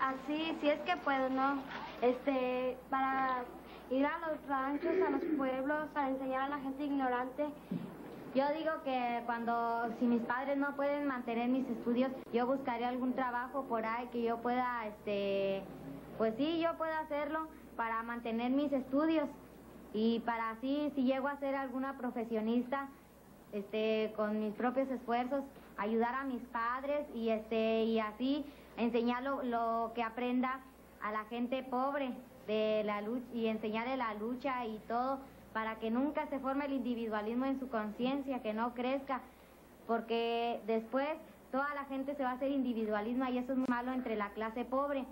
así, si es que puedo, ¿no? Este, para ir a los ranchos, a los pueblos, para enseñar a la gente ignorante. Yo digo que cuando, si mis padres no pueden mantener mis estudios, yo buscaré algún trabajo por ahí que yo pueda, este, pues sí, yo pueda hacerlo para mantener mis estudios y para así, si llego a ser alguna profesionista, este, con mis propios esfuerzos, ayudar a mis padres y este, y así enseñar lo, que aprenda a la gente pobre de la lucha y enseñarle la lucha y todo para que nunca se forme el individualismo en su conciencia, que no crezca, porque después toda la gente se va a hacer individualismo y eso es malo entre la clase pobre.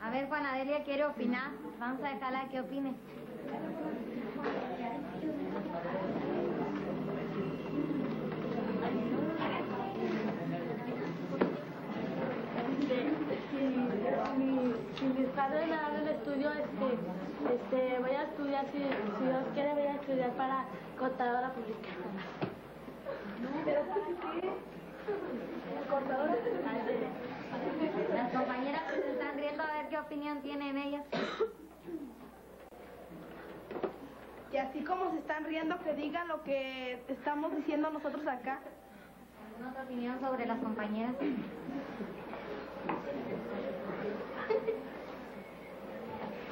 A ver, Juana Delia quiere opinar, vamos a dejarla que opine. Padres me dan el estudio, este, este, voy a estudiar, si, si Dios quiere, voy a estudiar para contadora pública. Pero Las compañeras que se están riendo, a ver qué opinión tienen ellas. Y así como se están riendo, que digan lo que estamos diciendo nosotros acá. ¿Alguna otra opinión sobre las compañeras?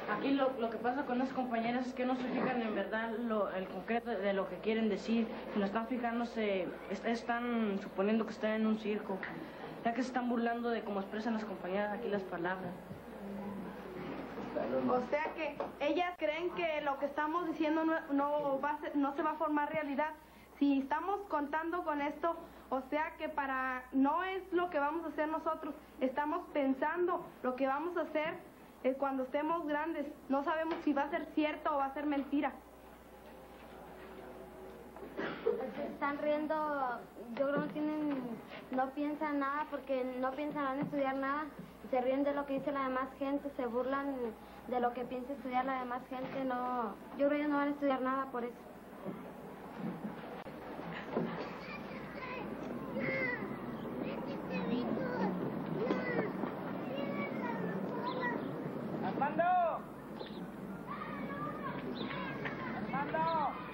Aquí lo, lo que pasa con las compañeras es que no se fijan en verdad lo, el concreto de lo que quieren decir, sino están fijándose, est- están suponiendo que están en un circo, ya que se están burlando de cómo expresan las compañeras aquí las palabras. O sea que ellas creen que lo que estamos diciendo no, no, va no se va a formar realidad. Si estamos contando con esto, o sea que para no es lo que vamos a hacer nosotros, estamos pensando lo que vamos a hacer eh, cuando estemos grandes. No sabemos si va a ser cierto o va a ser mentira. Están riendo, yo creo que tienen, no piensan nada porque no piensan en estudiar nada. Se ríen de lo que dice la demás gente, se burlan de lo que piensa estudiar la demás gente. No, yo creo que no van a estudiar nada por eso. ¡Armando! ¡Armando!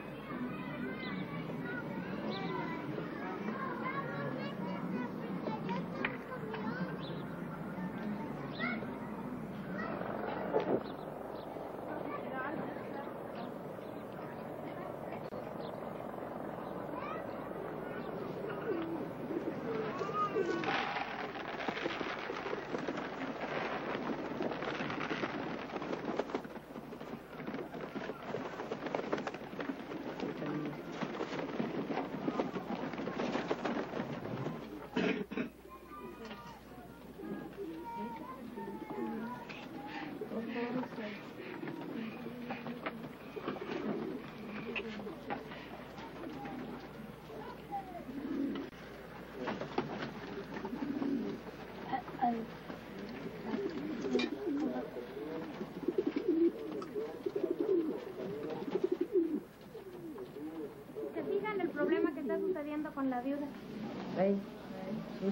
con la viuda.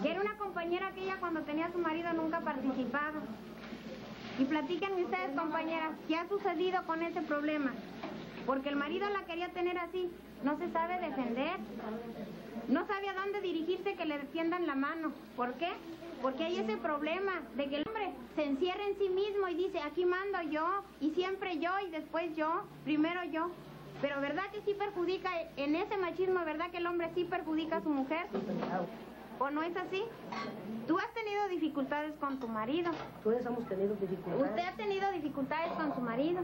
Que era una compañera que ella tenía su marido nunca participado. Y platíquenme ustedes, compañeras, ¿qué ha sucedido con ese problema? Porque el marido la quería tener así, no se sabe defender. No sabe a dónde dirigirse que le defiendan la mano. ¿Por qué? Porque hay ese problema de que el hombre se encierra en sí mismo y dice, aquí mando yo, y siempre yo, y después yo, primero yo. Pero ¿verdad que sí perjudica, en ese machismo, ¿verdad que el hombre sí perjudica a su mujer? ¿O no es así? Tú has tenido dificultades con tu marido. Todos hemos tenido dificultades. Usted ha tenido dificultades con su marido.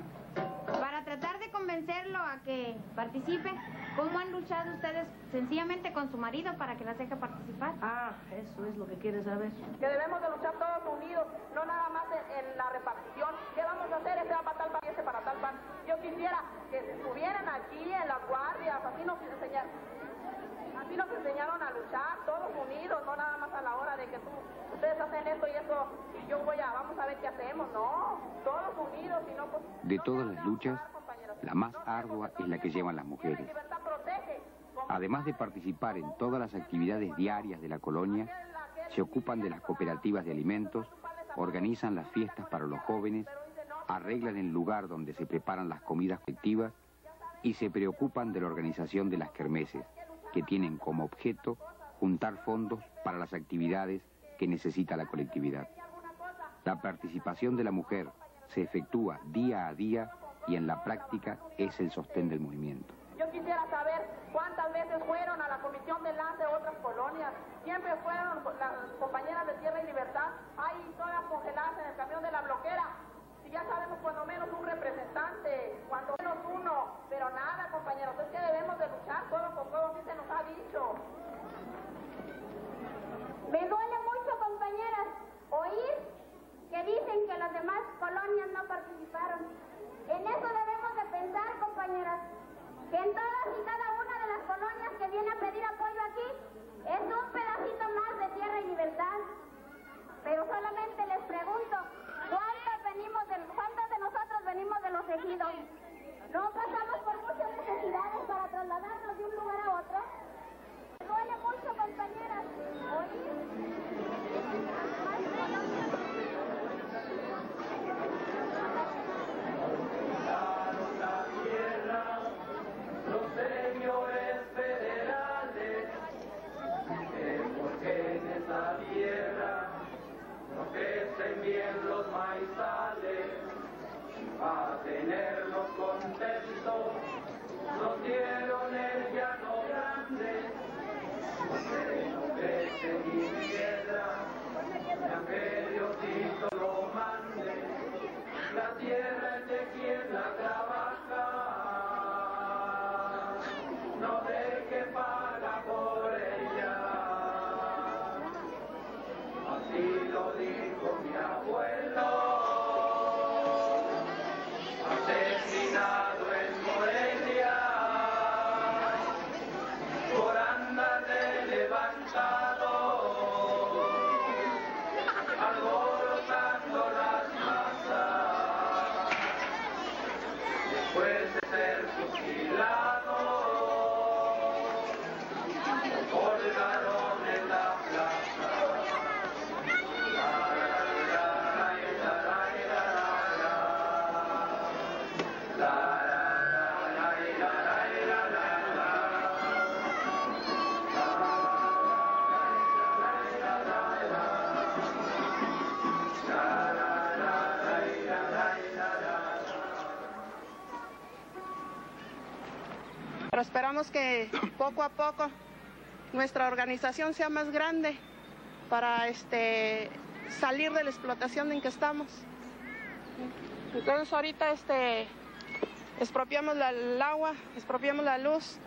Para tratar de convencerlo a que participe, ¿cómo han luchado ustedes sencillamente con su marido para que las deje participar? Ah, eso es lo que quieres saber. Que debemos de luchar todos unidos, no nada más en, en la repartición. ¿Qué vamos a hacer? Este va para tal pan y este para tal pan. Yo quisiera que estuvieran aquí en las guardias, así nos enseñaron. Así nos enseñaron a luchar, todos unidos, no nada más a la hora de que tú, ustedes hacen esto y eso, y yo voy a, vamos a ver qué hacemos, no, todos unidos, y no pues... De todas las luchas, la más ardua es la que llevan las mujeres. Además de participar en todas las actividades diarias de la colonia, se ocupan de las cooperativas de alimentos, organizan las fiestas para los jóvenes, arreglan el lugar donde se preparan las comidas colectivas y se preocupan de la organización de las kermeses, que tienen como objeto juntar fondos para las actividades que necesita la colectividad. La participación de la mujer se efectúa día a día y en la práctica es el sostén del movimiento. Yo quisiera saber cuántas veces fueron a la comisión de enlace otras colonias. Siempre fueron las compañeras de Tierra y Libertad, ahí todas congeladas en el camión de la bloquera. Ya sabemos cuando menos un representante, cuando menos uno, pero nada compañeros, es que debemos de luchar todo con todo, así se nos ha dicho. Me duele mucho, compañeras, oír que dicen que las demás colonias no participaron. En eso debemos de pensar, compañeras, que en todas y cada una de las colonias que viene a pedir apoyo aquí es un pedacito más de tierra y libertad. Pero solamente les pregunto, ¿cuántas, venimos de, cuántas de nosotros venimos de los ejidos? ¿No pasamos por muchas necesidades para trasladarnos de un lugar a otro? Me duele mucho, compañeras, que poco a poco nuestra organización sea más grande para este salir de la explotación en que estamos. Entonces ahorita este expropiamos el agua, expropiamos la luz,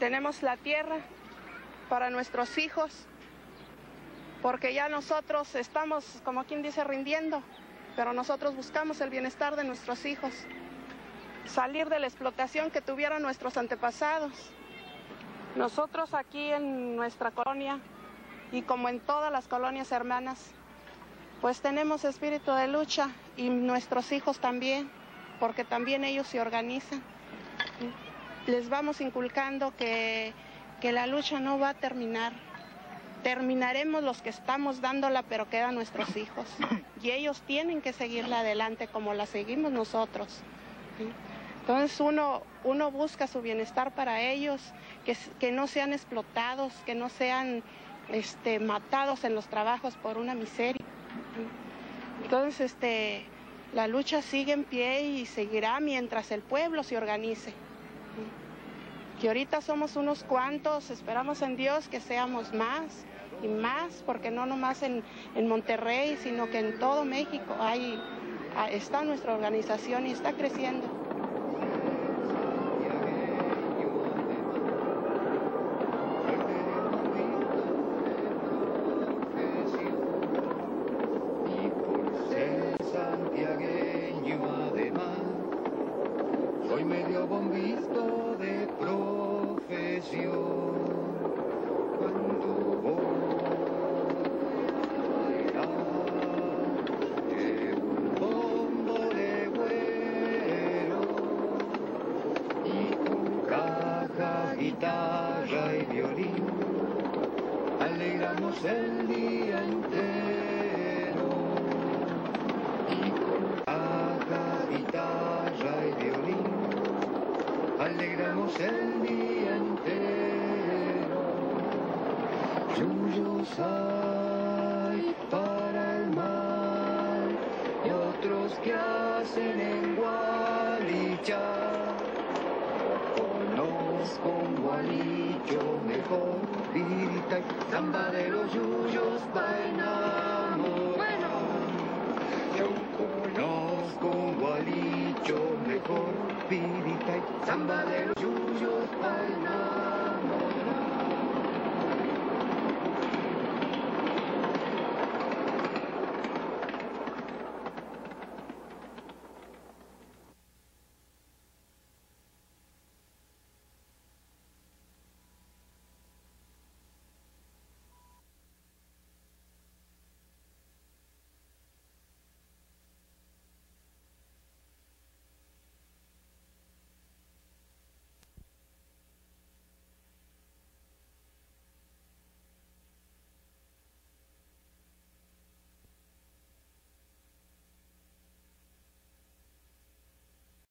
tenemos la tierra para nuestros hijos, porque ya nosotros estamos, como quien dice, rindiendo, pero nosotros buscamos el bienestar de nuestros hijos, salir de la explotación que tuvieron nuestros antepasados. Nosotros aquí en nuestra colonia y como en todas las colonias hermanas, pues tenemos espíritu de lucha y nuestros hijos también, porque también ellos se organizan. Les vamos inculcando que, que la lucha no va a terminar. Terminaremos los que estamos dándola, pero quedan nuestros hijos. Y ellos tienen que seguirla adelante como la seguimos nosotros. Entonces uno, busca su bienestar para ellos, que, no sean explotados, que no sean este, matados en los trabajos por una miseria. Entonces este, la lucha sigue en pie y seguirá mientras el pueblo se organice. Que ahorita somos unos cuantos, esperamos en Dios que seamos más y más, porque no nomás en, en Monterrey, sino que en todo México hay, está nuestra organización y está creciendo.